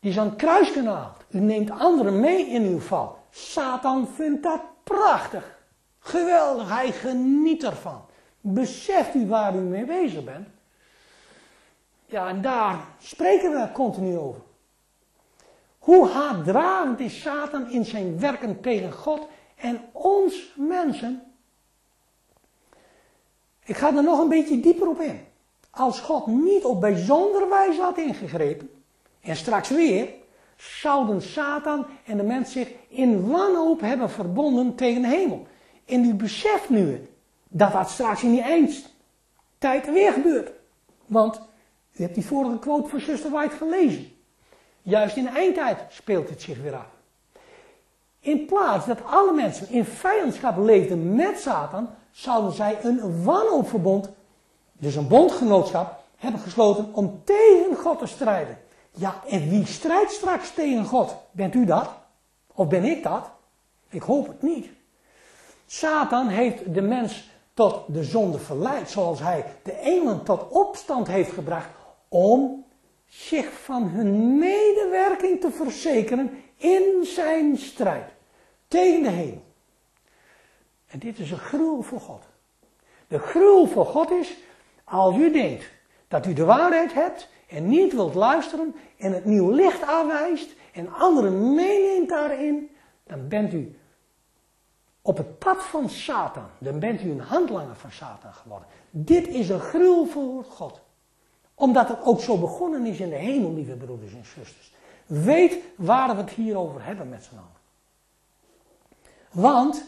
Die is aan. U neemt anderen mee in uw val. Satan vindt dat prachtig. Geweldig, hij geniet ervan. Beseft u waar u mee bezig bent? Ja, en daar spreken we continu over. Hoe haatdragend is Satan in zijn werken tegen God en ons mensen? Ik ga er nog een beetje dieper op in. Als God niet op bijzondere wijze had ingegrepen, en straks weer, zouden Satan en de mens zich in wanhoop hebben verbonden tegen de hemel. En u beseft nu dat dat straks in die eindtijd weer gebeurt. Want u hebt die vorige quote van Sister White gelezen. Juist in de eindtijd speelt het zich weer af. In plaats dat alle mensen in vijandschap leefden met Satan, zouden zij een wanhoopverbond, dus een bondgenootschap, hebben gesloten om tegen God te strijden. Ja, en wie strijdt straks tegen God? Bent u dat? Of ben ik dat? Ik hoop het niet. Satan heeft de mens tot de zonde verleid, zoals hij de engelen tot opstand heeft gebracht, om zich van hun medewerking te verzekeren in zijn strijd tegen de hemel. En dit is een gruwel voor God. De gruwel voor God is, als u denkt dat u de waarheid hebt en niet wilt luisteren en het nieuw licht aanwijst en anderen meeneemt daarin, dan bent u op het pad van Satan. Dan bent u een handlanger van Satan geworden. Dit is een gruwel voor God. Omdat het ook zo begonnen is in de hemel, lieve broeders en zusters. Weet waar we het hier over hebben met z'n allen. Want,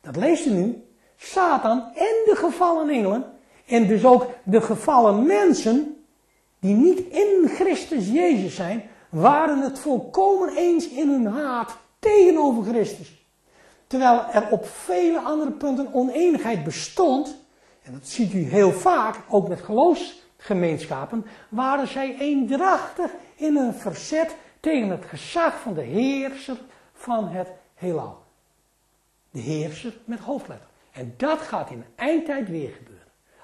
dat leest u nu, Satan en de gevallen engelen, en dus ook de gevallen mensen, die niet in Christus Jezus zijn, waren het volkomen eens in hun haat tegenover Christus. Terwijl er op vele andere punten oneenigheid bestond, en dat ziet u heel vaak, ook met geloofsgemeenschappen, waren zij eendrachtig in een verzet tegen het gezag van de heerser van het heelal. De heerser met hoofdletter. En dat gaat in eindtijd weer gebeuren.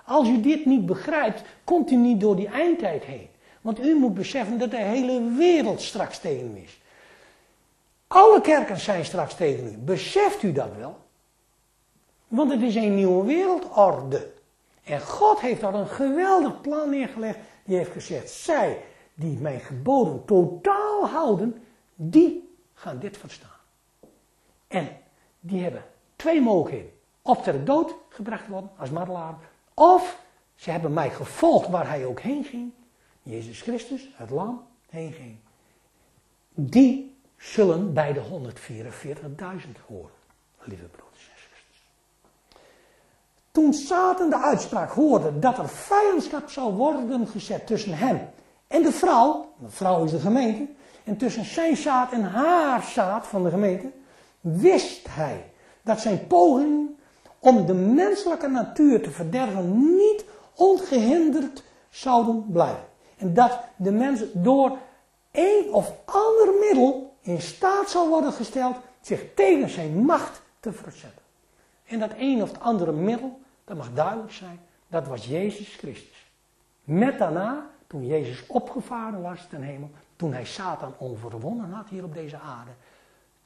Als u dit niet begrijpt, komt u niet door die eindtijd heen. Want u moet beseffen dat de hele wereld straks tegen u is. Alle kerken zijn straks tegen u. Beseft u dat wel? Want het is een nieuwe wereldorde. En God heeft daar een geweldig plan neergelegd. Die heeft gezegd, zij die mijn geboden totaal houden, die gaan dit verstaan. En die hebben twee mogelijkheden. Of ter dood gebracht worden als martelaar. Of ze hebben mij gevolgd waar hij ook heen ging. Jezus Christus, het lam, heen ging. Die zullen bij de 144.000 horen, lieve broeders en zusters. Toen Satan de uitspraak hoorde dat er vijandschap zou worden gezet tussen hem en de vrouw, de vrouw is de gemeente, en tussen zijn zaad en haar zaad van de gemeente, wist hij dat zijn poging om de menselijke natuur te verderven niet ongehinderd zouden blijven. En dat de mens door een of ander middel in staat zal worden gesteld zich tegen zijn macht te verzetten. En dat een of andere middel, dat mag duidelijk zijn, dat was Jezus Christus. Met daarna, toen Jezus opgevaren was ten hemel, toen hij Satan overwonnen had hier op deze aarde,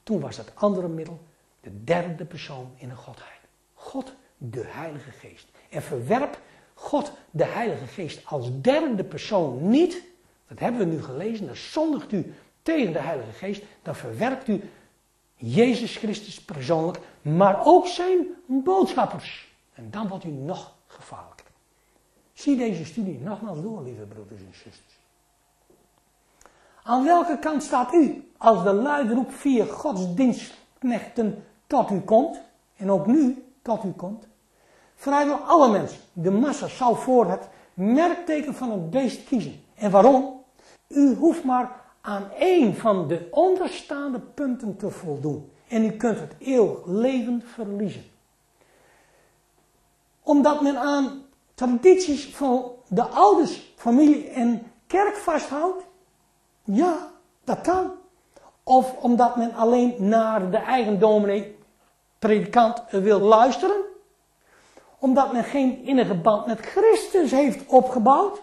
toen was dat andere middel de derde persoon in de Godheid. God de Heilige Geest. En verwerp God de Heilige Geest als derde persoon niet, dat hebben we nu gelezen, dan zondigt u tegen de Heilige Geest, dan verwerpt u Jezus Christus persoonlijk, maar ook zijn boodschappers. En dan wordt u nog gevaarlijker. Zie deze studie nogmaals door, lieve broeders en zusters. Aan welke kant staat u als de luidroep via godsdienstknechten tot u komt, en ook nu tot u komt? Vrijwel alle mensen, de massa, zal voor het merkteken van het beest kiezen. En waarom? U hoeft maar aan één van de onderstaande punten te voldoen. En u kunt het eeuwig leven verliezen. Omdat men aan tradities van de ouders, familie en kerk vasthoudt? Ja, dat kan. Of omdat men alleen naar de eigen dominee, predikant wil luisteren? Omdat men geen innige band met Christus heeft opgebouwd?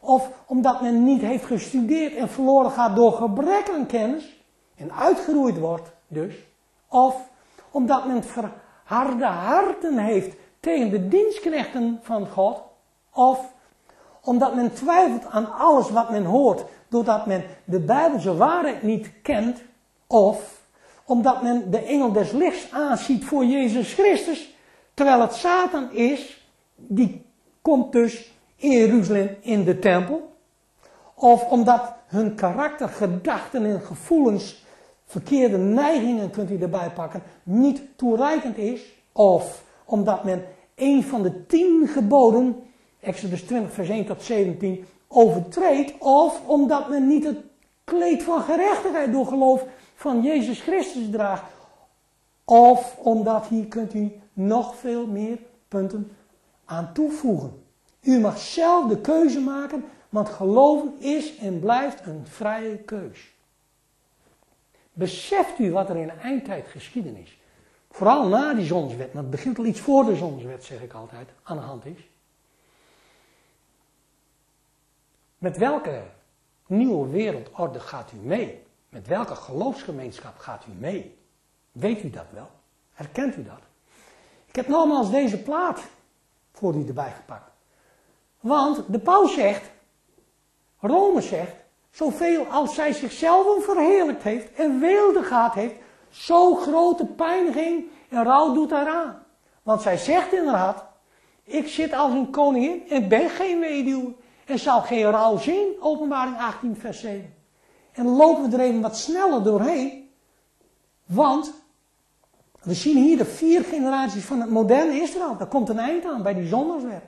of omdat men niet heeft gestudeerd en verloren gaat door gebrek aan kennis en uitgeroeid wordt dus, of omdat men verharde harten heeft tegen de dienstknechten van God, of omdat men twijfelt aan alles wat men hoort, doordat men de Bijbelse waarheid niet kent, of omdat men de engel des lichts aanziet voor Jezus Christus, terwijl het Satan is, die komt dus in Jeruzalem in de tempel, of omdat hun karakter, gedachten en gevoelens, verkeerde neigingen kunt u erbij pakken, niet toereikend is, of omdat men een van de tien geboden Exodus 20, vers 1 tot 17, overtreedt, of omdat men niet het kleed van gerechtigheid door geloof van Jezus Christus draagt, of omdat hier kunt u nog veel meer punten aan toevoegen. U mag zelf de keuze maken, want geloven is en blijft een vrije keus. Beseft u wat er in de eindtijd geschiedenis, vooral na die zonswet, maar het begint al iets voor de zonswet, zeg ik altijd, aan de hand is. Met welke nieuwe wereldorde gaat u mee? Met welke geloofsgemeenschap gaat u mee? Weet u dat wel? Herkent u dat? Ik heb nogmaals deze plaat voor u erbij gepakt. Want de paus zegt, Rome zegt, zoveel als zij zichzelf verheerlijkt heeft en weelde gehad heeft, zo grote pijniging en rouw doet aan. Want zij zegt inderdaad, ik zit als een koningin en ben geen weduwe. Er zal geen rouw zien, openbaring 18 vers 7. En lopen we er even wat sneller doorheen. Want we zien hier de vier generaties van het moderne Israël. Daar komt een eind aan bij die zondagswet.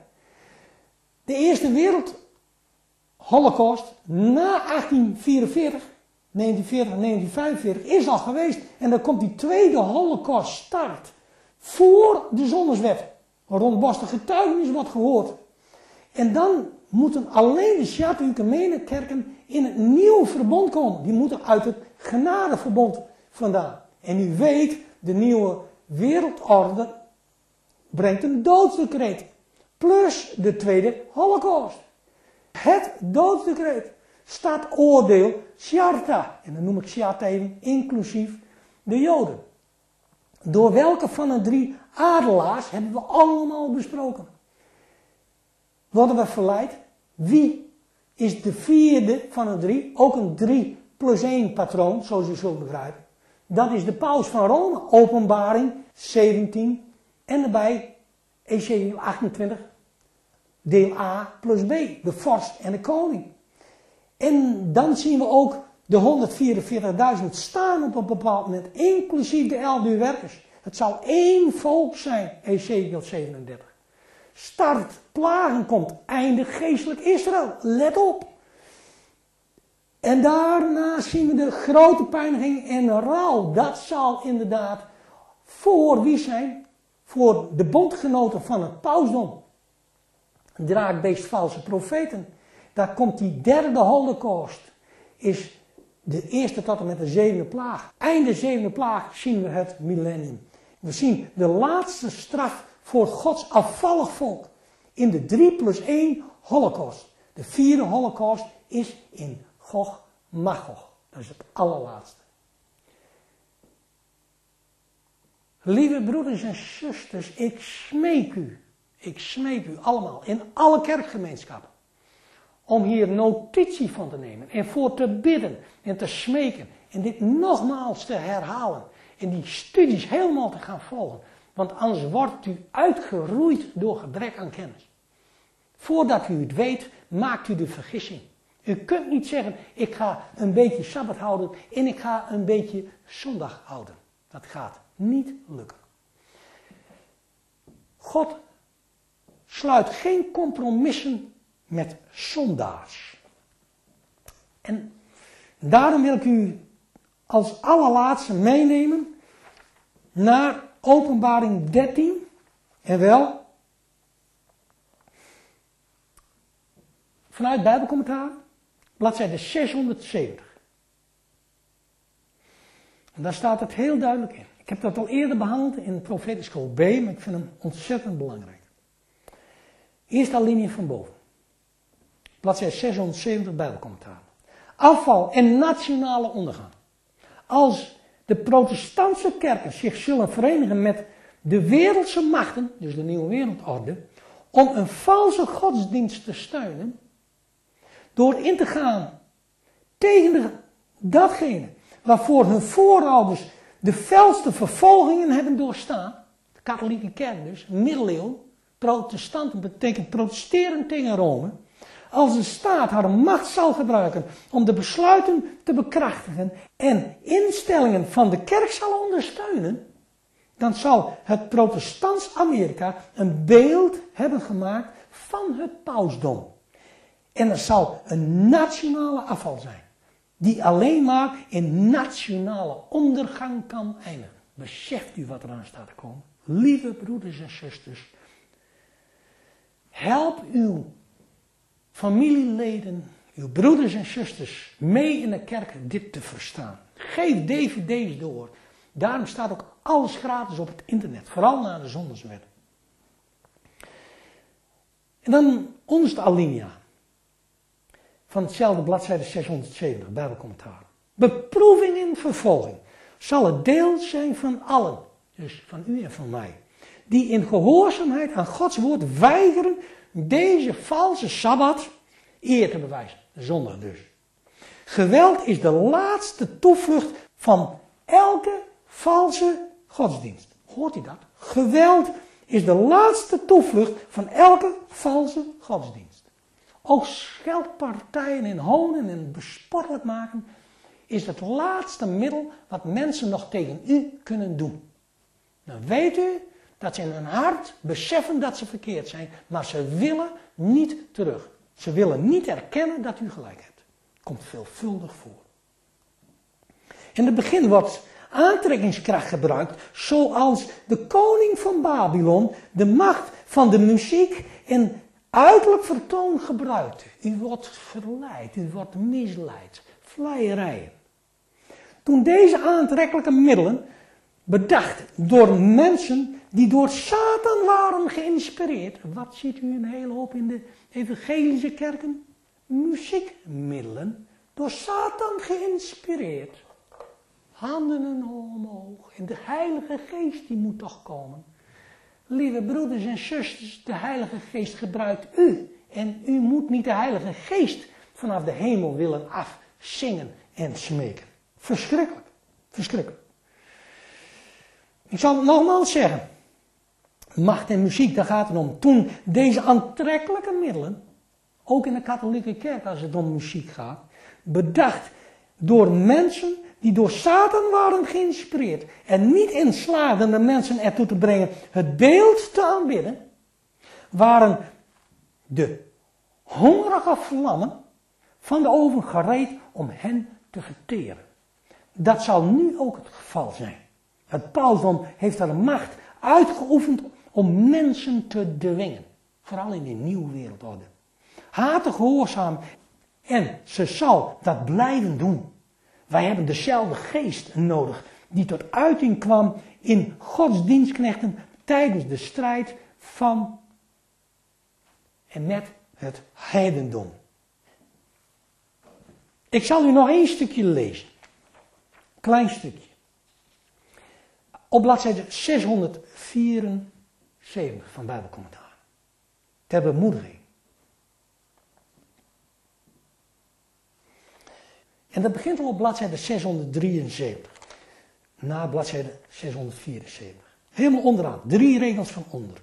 De eerste wereldholocaust na 1844, 1940 1945 is al geweest. En dan komt die tweede holocaust start. Voor de zondagswet. Rond de getuigenis wordt gehoord. En dan moeten alleen de Shabbat kerken in het nieuwe verbond komen. Die moeten uit het genadeverbond vandaan. En u weet, de nieuwe wereldorde brengt een doodsdecreet. Plus de tweede holocaust. Het doodsdecreet staat oordeel Sjarta. En dan noem ik Sjarta even inclusief de Joden. Door welke van de drie adelaars hebben we allemaal besproken. Worden we verleid? Wie is de vierde van de drie? Ook een 3 plus 1 patroon, zoals u zult begrijpen. Dat is de paus van Rome, openbaring 17 en daarbij Ezekiel 28, deel A plus B, de vorst en de koning. En dan zien we ook de 144.000 staan op een bepaald moment, inclusief de elf werkers. Het zal één volk zijn, Ezekiel 37. Start, plagen komt, einde geestelijk Israël. Let op. En daarna zien we de grote pijniging en rouw. Dat zal inderdaad voor wie zijn? Voor de bondgenoten van het pausdom. Draakbeest valse profeten. Daar komt die derde holocaust. Is de eerste tot en met de zevende plaag. Einde zevende plaag zien we het millennium. We zien de laatste straf voor Gods afvallig volk in de 3 plus 1 holocaust. De vierde holocaust is in Gog Magog. Dat is het allerlaatste. Lieve broeders en zusters, ik smeek u, ik smeek u allemaal in alle kerkgemeenschappen om hier notitie van te nemen en voor te bidden en te smeken en dit nogmaals te herhalen en die studies helemaal te gaan volgen. Want anders wordt u uitgeroeid door gebrek aan kennis. Voordat u het weet, maakt u de vergissing. U kunt niet zeggen, ik ga een beetje Sabbat houden en ik ga een beetje zondag houden. Dat gaat niet lukken. God sluit geen compromissen met zondaars. En daarom wil ik u als allerlaatste meenemen naar Openbaring 13. En wel vanuit Bijbelcommentaar, bladzijde 670. En daar staat het heel duidelijk in. Ik heb dat al eerder behandeld in Profetisch School B, maar ik vind hem ontzettend belangrijk. Eerste linie van boven. bladzijde 670 Bijbelcommentaar. Afval en nationale ondergang. Als de protestantse kerken zich zullen verenigen met de wereldse machten, dus de nieuwe wereldorde, om een valse godsdienst te steunen, door in te gaan tegen datgene waarvoor hun voorouders de felste vervolgingen hebben doorstaan, de katholieke kerk dus, middeleeuwen, protestanten betekent protesteren tegen Rome, als de staat haar macht zal gebruiken om de besluiten te bekrachtigen en instellingen van de kerk zal ondersteunen, dan zal het protestants Amerika een beeld hebben gemaakt van het pausdom. En er zal een nationale afval zijn, die alleen maar in nationale ondergang kan eindigen. Beseft u wat eraan staat te komen? Lieve broeders en zusters, help uw familieleden, uw broeders en zusters mee in de kerk dit te verstaan. Geef dvd's door. Daarom staat ook alles gratis op het internet, vooral na de zondagswet. En dan onderste alinea van hetzelfde bladzijde 670, Bijbelcommentaar. Beproeving en vervolging zal het deel zijn van allen, dus van u en van mij, die in gehoorzaamheid aan Gods woord weigeren deze valse Sabbat eer te bewijzen. Zondag dus. Geweld is de laatste toevlucht van elke valse godsdienst. Hoort u dat? Geweld is de laatste toevlucht van elke valse godsdienst. Ook scheldpartijen en honen en bespottelijk maken is het laatste middel wat mensen nog tegen u kunnen doen. Dan weet u dat ze in hun hart beseffen dat ze verkeerd zijn, maar ze willen niet terug. Ze willen niet erkennen dat u gelijk hebt. Komt veelvuldig voor. In het begin wordt aantrekkingskracht gebruikt, zoals de koning van Babylon de macht van de muziek in uiterlijk vertoon gebruikte. U wordt verleid, u wordt misleid, vleierijen. Toen deze aantrekkelijke middelen, bedacht door mensen die door Satan waren geïnspireerd. Wat ziet u een hele hoop in de evangelische kerken? Muziekmiddelen, door Satan geïnspireerd. Handen en omhoog. En de Heilige Geest die moet toch komen. Lieve broeders en zusters, de Heilige Geest gebruikt u. En u moet niet de Heilige Geest vanaf de hemel willen afzingen en smeken. Verschrikkelijk. Verschrikkelijk. Ik zal het nogmaals zeggen. Macht en muziek, daar gaat het om. Toen deze aantrekkelijke middelen, ook in de katholieke kerk als het om muziek gaat, bedacht door mensen die door Satan waren geïnspireerd en niet in slaagden de mensen ertoe te brengen het beeld te aanbidden, waren de hongerige vlammen van de oven gereed om hen te verteren. Dat zal nu ook het geval zijn. Het pausdom heeft er macht uitgeoefend om mensen te dwingen. Vooral in de nieuwe wereldorde. Haten gehoorzaam en ze zal dat blijven doen. Wij hebben dezelfde geest nodig die tot uiting kwam in Gods dienstknechten tijdens de strijd van en met het heidendom. Ik zal u nog één stukje lezen. Klein stukje. Op bladzijde 674 van Bijbelcommentaar. Ter bemoediging. En dat begint al op bladzijde 673. Na bladzijde 674. Helemaal onderaan. Drie regels van onder.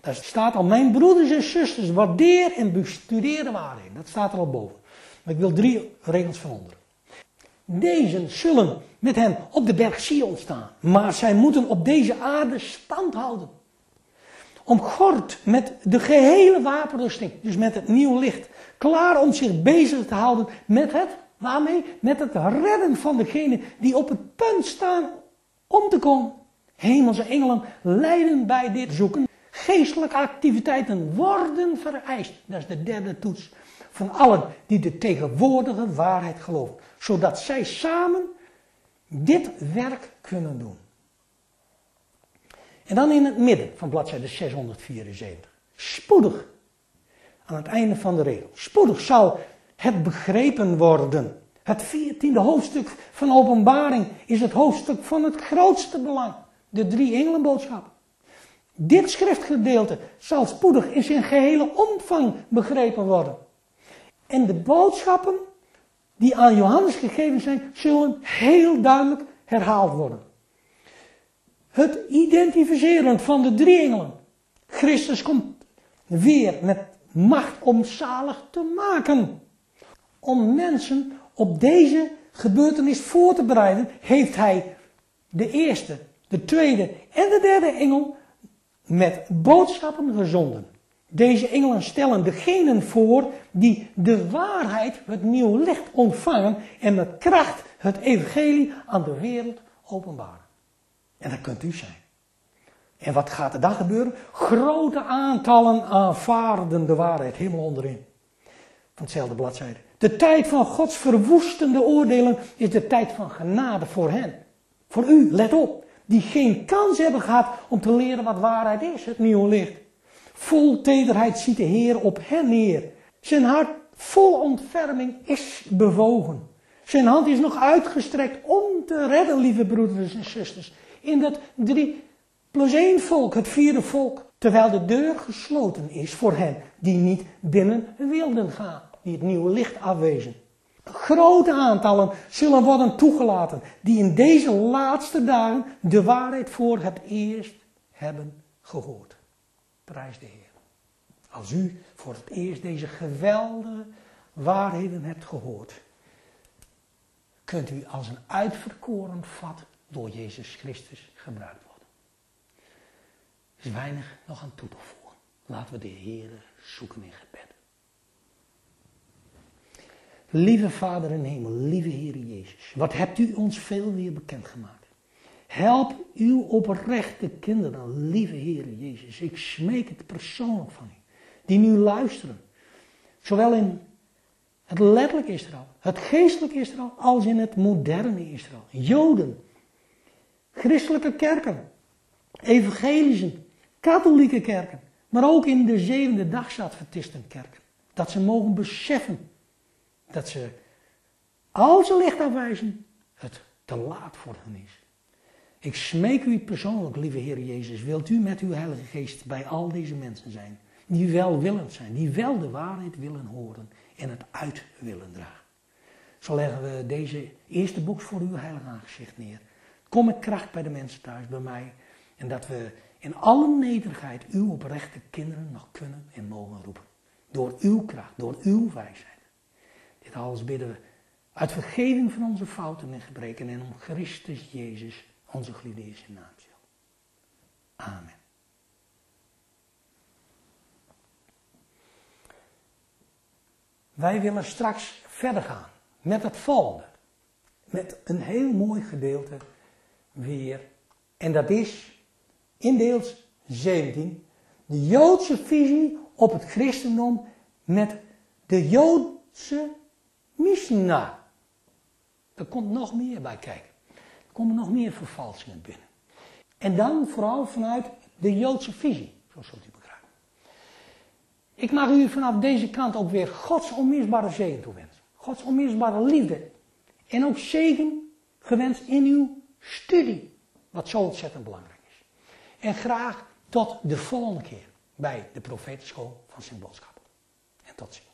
Daar staat al, mijn broeders en zusters, waardeer en bestudeer de waarheid. Dat staat er al boven. Maar ik wil drie regels van onder. Deze zullen met hem op de berg Sion staan. Maar zij moeten op deze aarde stand houden. Omgord met de gehele wapenrusting. Dus met het nieuwe licht. Klaar om zich bezig te houden met het Waarmee? Met het redden van degenen die op het punt staan om te komen. Hemelse engelen leiden bij dit zoeken. Geestelijke activiteiten worden vereist. Dat is de derde toets. Van allen die de tegenwoordige waarheid geloven. Zodat zij samen dit werk kunnen doen. En dan in het midden van bladzijde 674. Spoedig. aan het einde van de regel. Spoedig zal het begrepen worden. Het veertiende hoofdstuk van openbaring is het hoofdstuk van het grootste belang. De drie engelenboodschappen. Dit schriftgedeelte zal spoedig in zijn gehele omvang begrepen worden. En de boodschappen die aan Johannes gegeven zijn, zullen heel duidelijk herhaald worden. Het identificeren van de drie engelen. Christus komt weer met macht om zalig te maken. Om mensen op deze gebeurtenis voor te bereiden, heeft hij de eerste, de tweede en de derde engel met boodschappen gezonden. Deze engelen stellen degenen voor die de waarheid, het nieuwe licht ontvangen en met kracht het evangelie aan de wereld openbaren. En dat kunt u zijn. En wat gaat er dan gebeuren? Grote aantallen aanvaarden de waarheid helemaal onderin. Van hetzelfde bladzijde. De tijd van Gods verwoestende oordelen is de tijd van genade voor hen. Voor u, let op. Die geen kans hebben gehad om te leren wat waarheid is, het nieuwe licht. Vol tederheid ziet de Heer op hen neer. Zijn hart vol ontferming is bewogen. Zijn hand is nog uitgestrekt om te redden, lieve broeders en zusters. In dat drie plus één volk, het vierde volk. Terwijl de deur gesloten is voor hen die niet binnen wilden gaan. Die het nieuwe licht afwezen. Grote aantallen zullen worden toegelaten die in deze laatste dagen de waarheid voor het eerst hebben gehoord. Prijs de Heer. Als u voor het eerst deze geweldige waarheden hebt gehoord, kunt u als een uitverkoren vat door Jezus Christus gebruikt worden. Er is weinig nog aan toe te voegen. Laten we de Heer zoeken in gebed. Lieve Vader in hemel, lieve Heer Jezus, wat hebt u ons veel weer bekendgemaakt. Help uw oprechte kinderen, lieve Heer Jezus. Ik smeek het persoonlijk van u, die nu luisteren. Zowel in het letterlijk Israël, het geestelijk Israël, als in het moderne Israël. Joden, christelijke kerken, evangelische, katholieke kerken, maar ook in de zevende kerken. Dat ze mogen beseffen dat ze, als ze licht afwijzen, het te laat voor hen is. Ik smeek u persoonlijk, lieve Heer Jezus, wilt u met uw Heilige Geest bij al deze mensen zijn, die welwillend zijn, die wel de waarheid willen horen en het uit willen dragen. Zo leggen we deze eerste boek voor uw heilige aangezicht neer. Kom met kracht bij de mensen thuis, bij mij, en dat we in alle nederigheid uw oprechte kinderen nog kunnen en mogen roepen. Door uw kracht, door uw wijsheid. Dit alles bidden we uit vergeving van onze fouten en gebreken en om Christus Jezus onze zijn naam. Amen. Wij willen straks verder gaan met het volgende. Met een heel mooi gedeelte weer. En dat is in deels 17 de Joodse visie op het christendom met de Joodse Mishnah. Er komt nog meer bij kijken komen nog meer vervalsingen binnen. En dan vooral vanuit de Joodse visie, zo zult u begrijpen. Ik mag u vanaf deze kant ook weer Gods onmisbare zegen toewensen. Gods onmisbare liefde. En ook zegen gewenst in uw studie, wat zo ontzettend belangrijk is. En graag tot de volgende keer bij de profetenschool van boodschap. En tot ziens.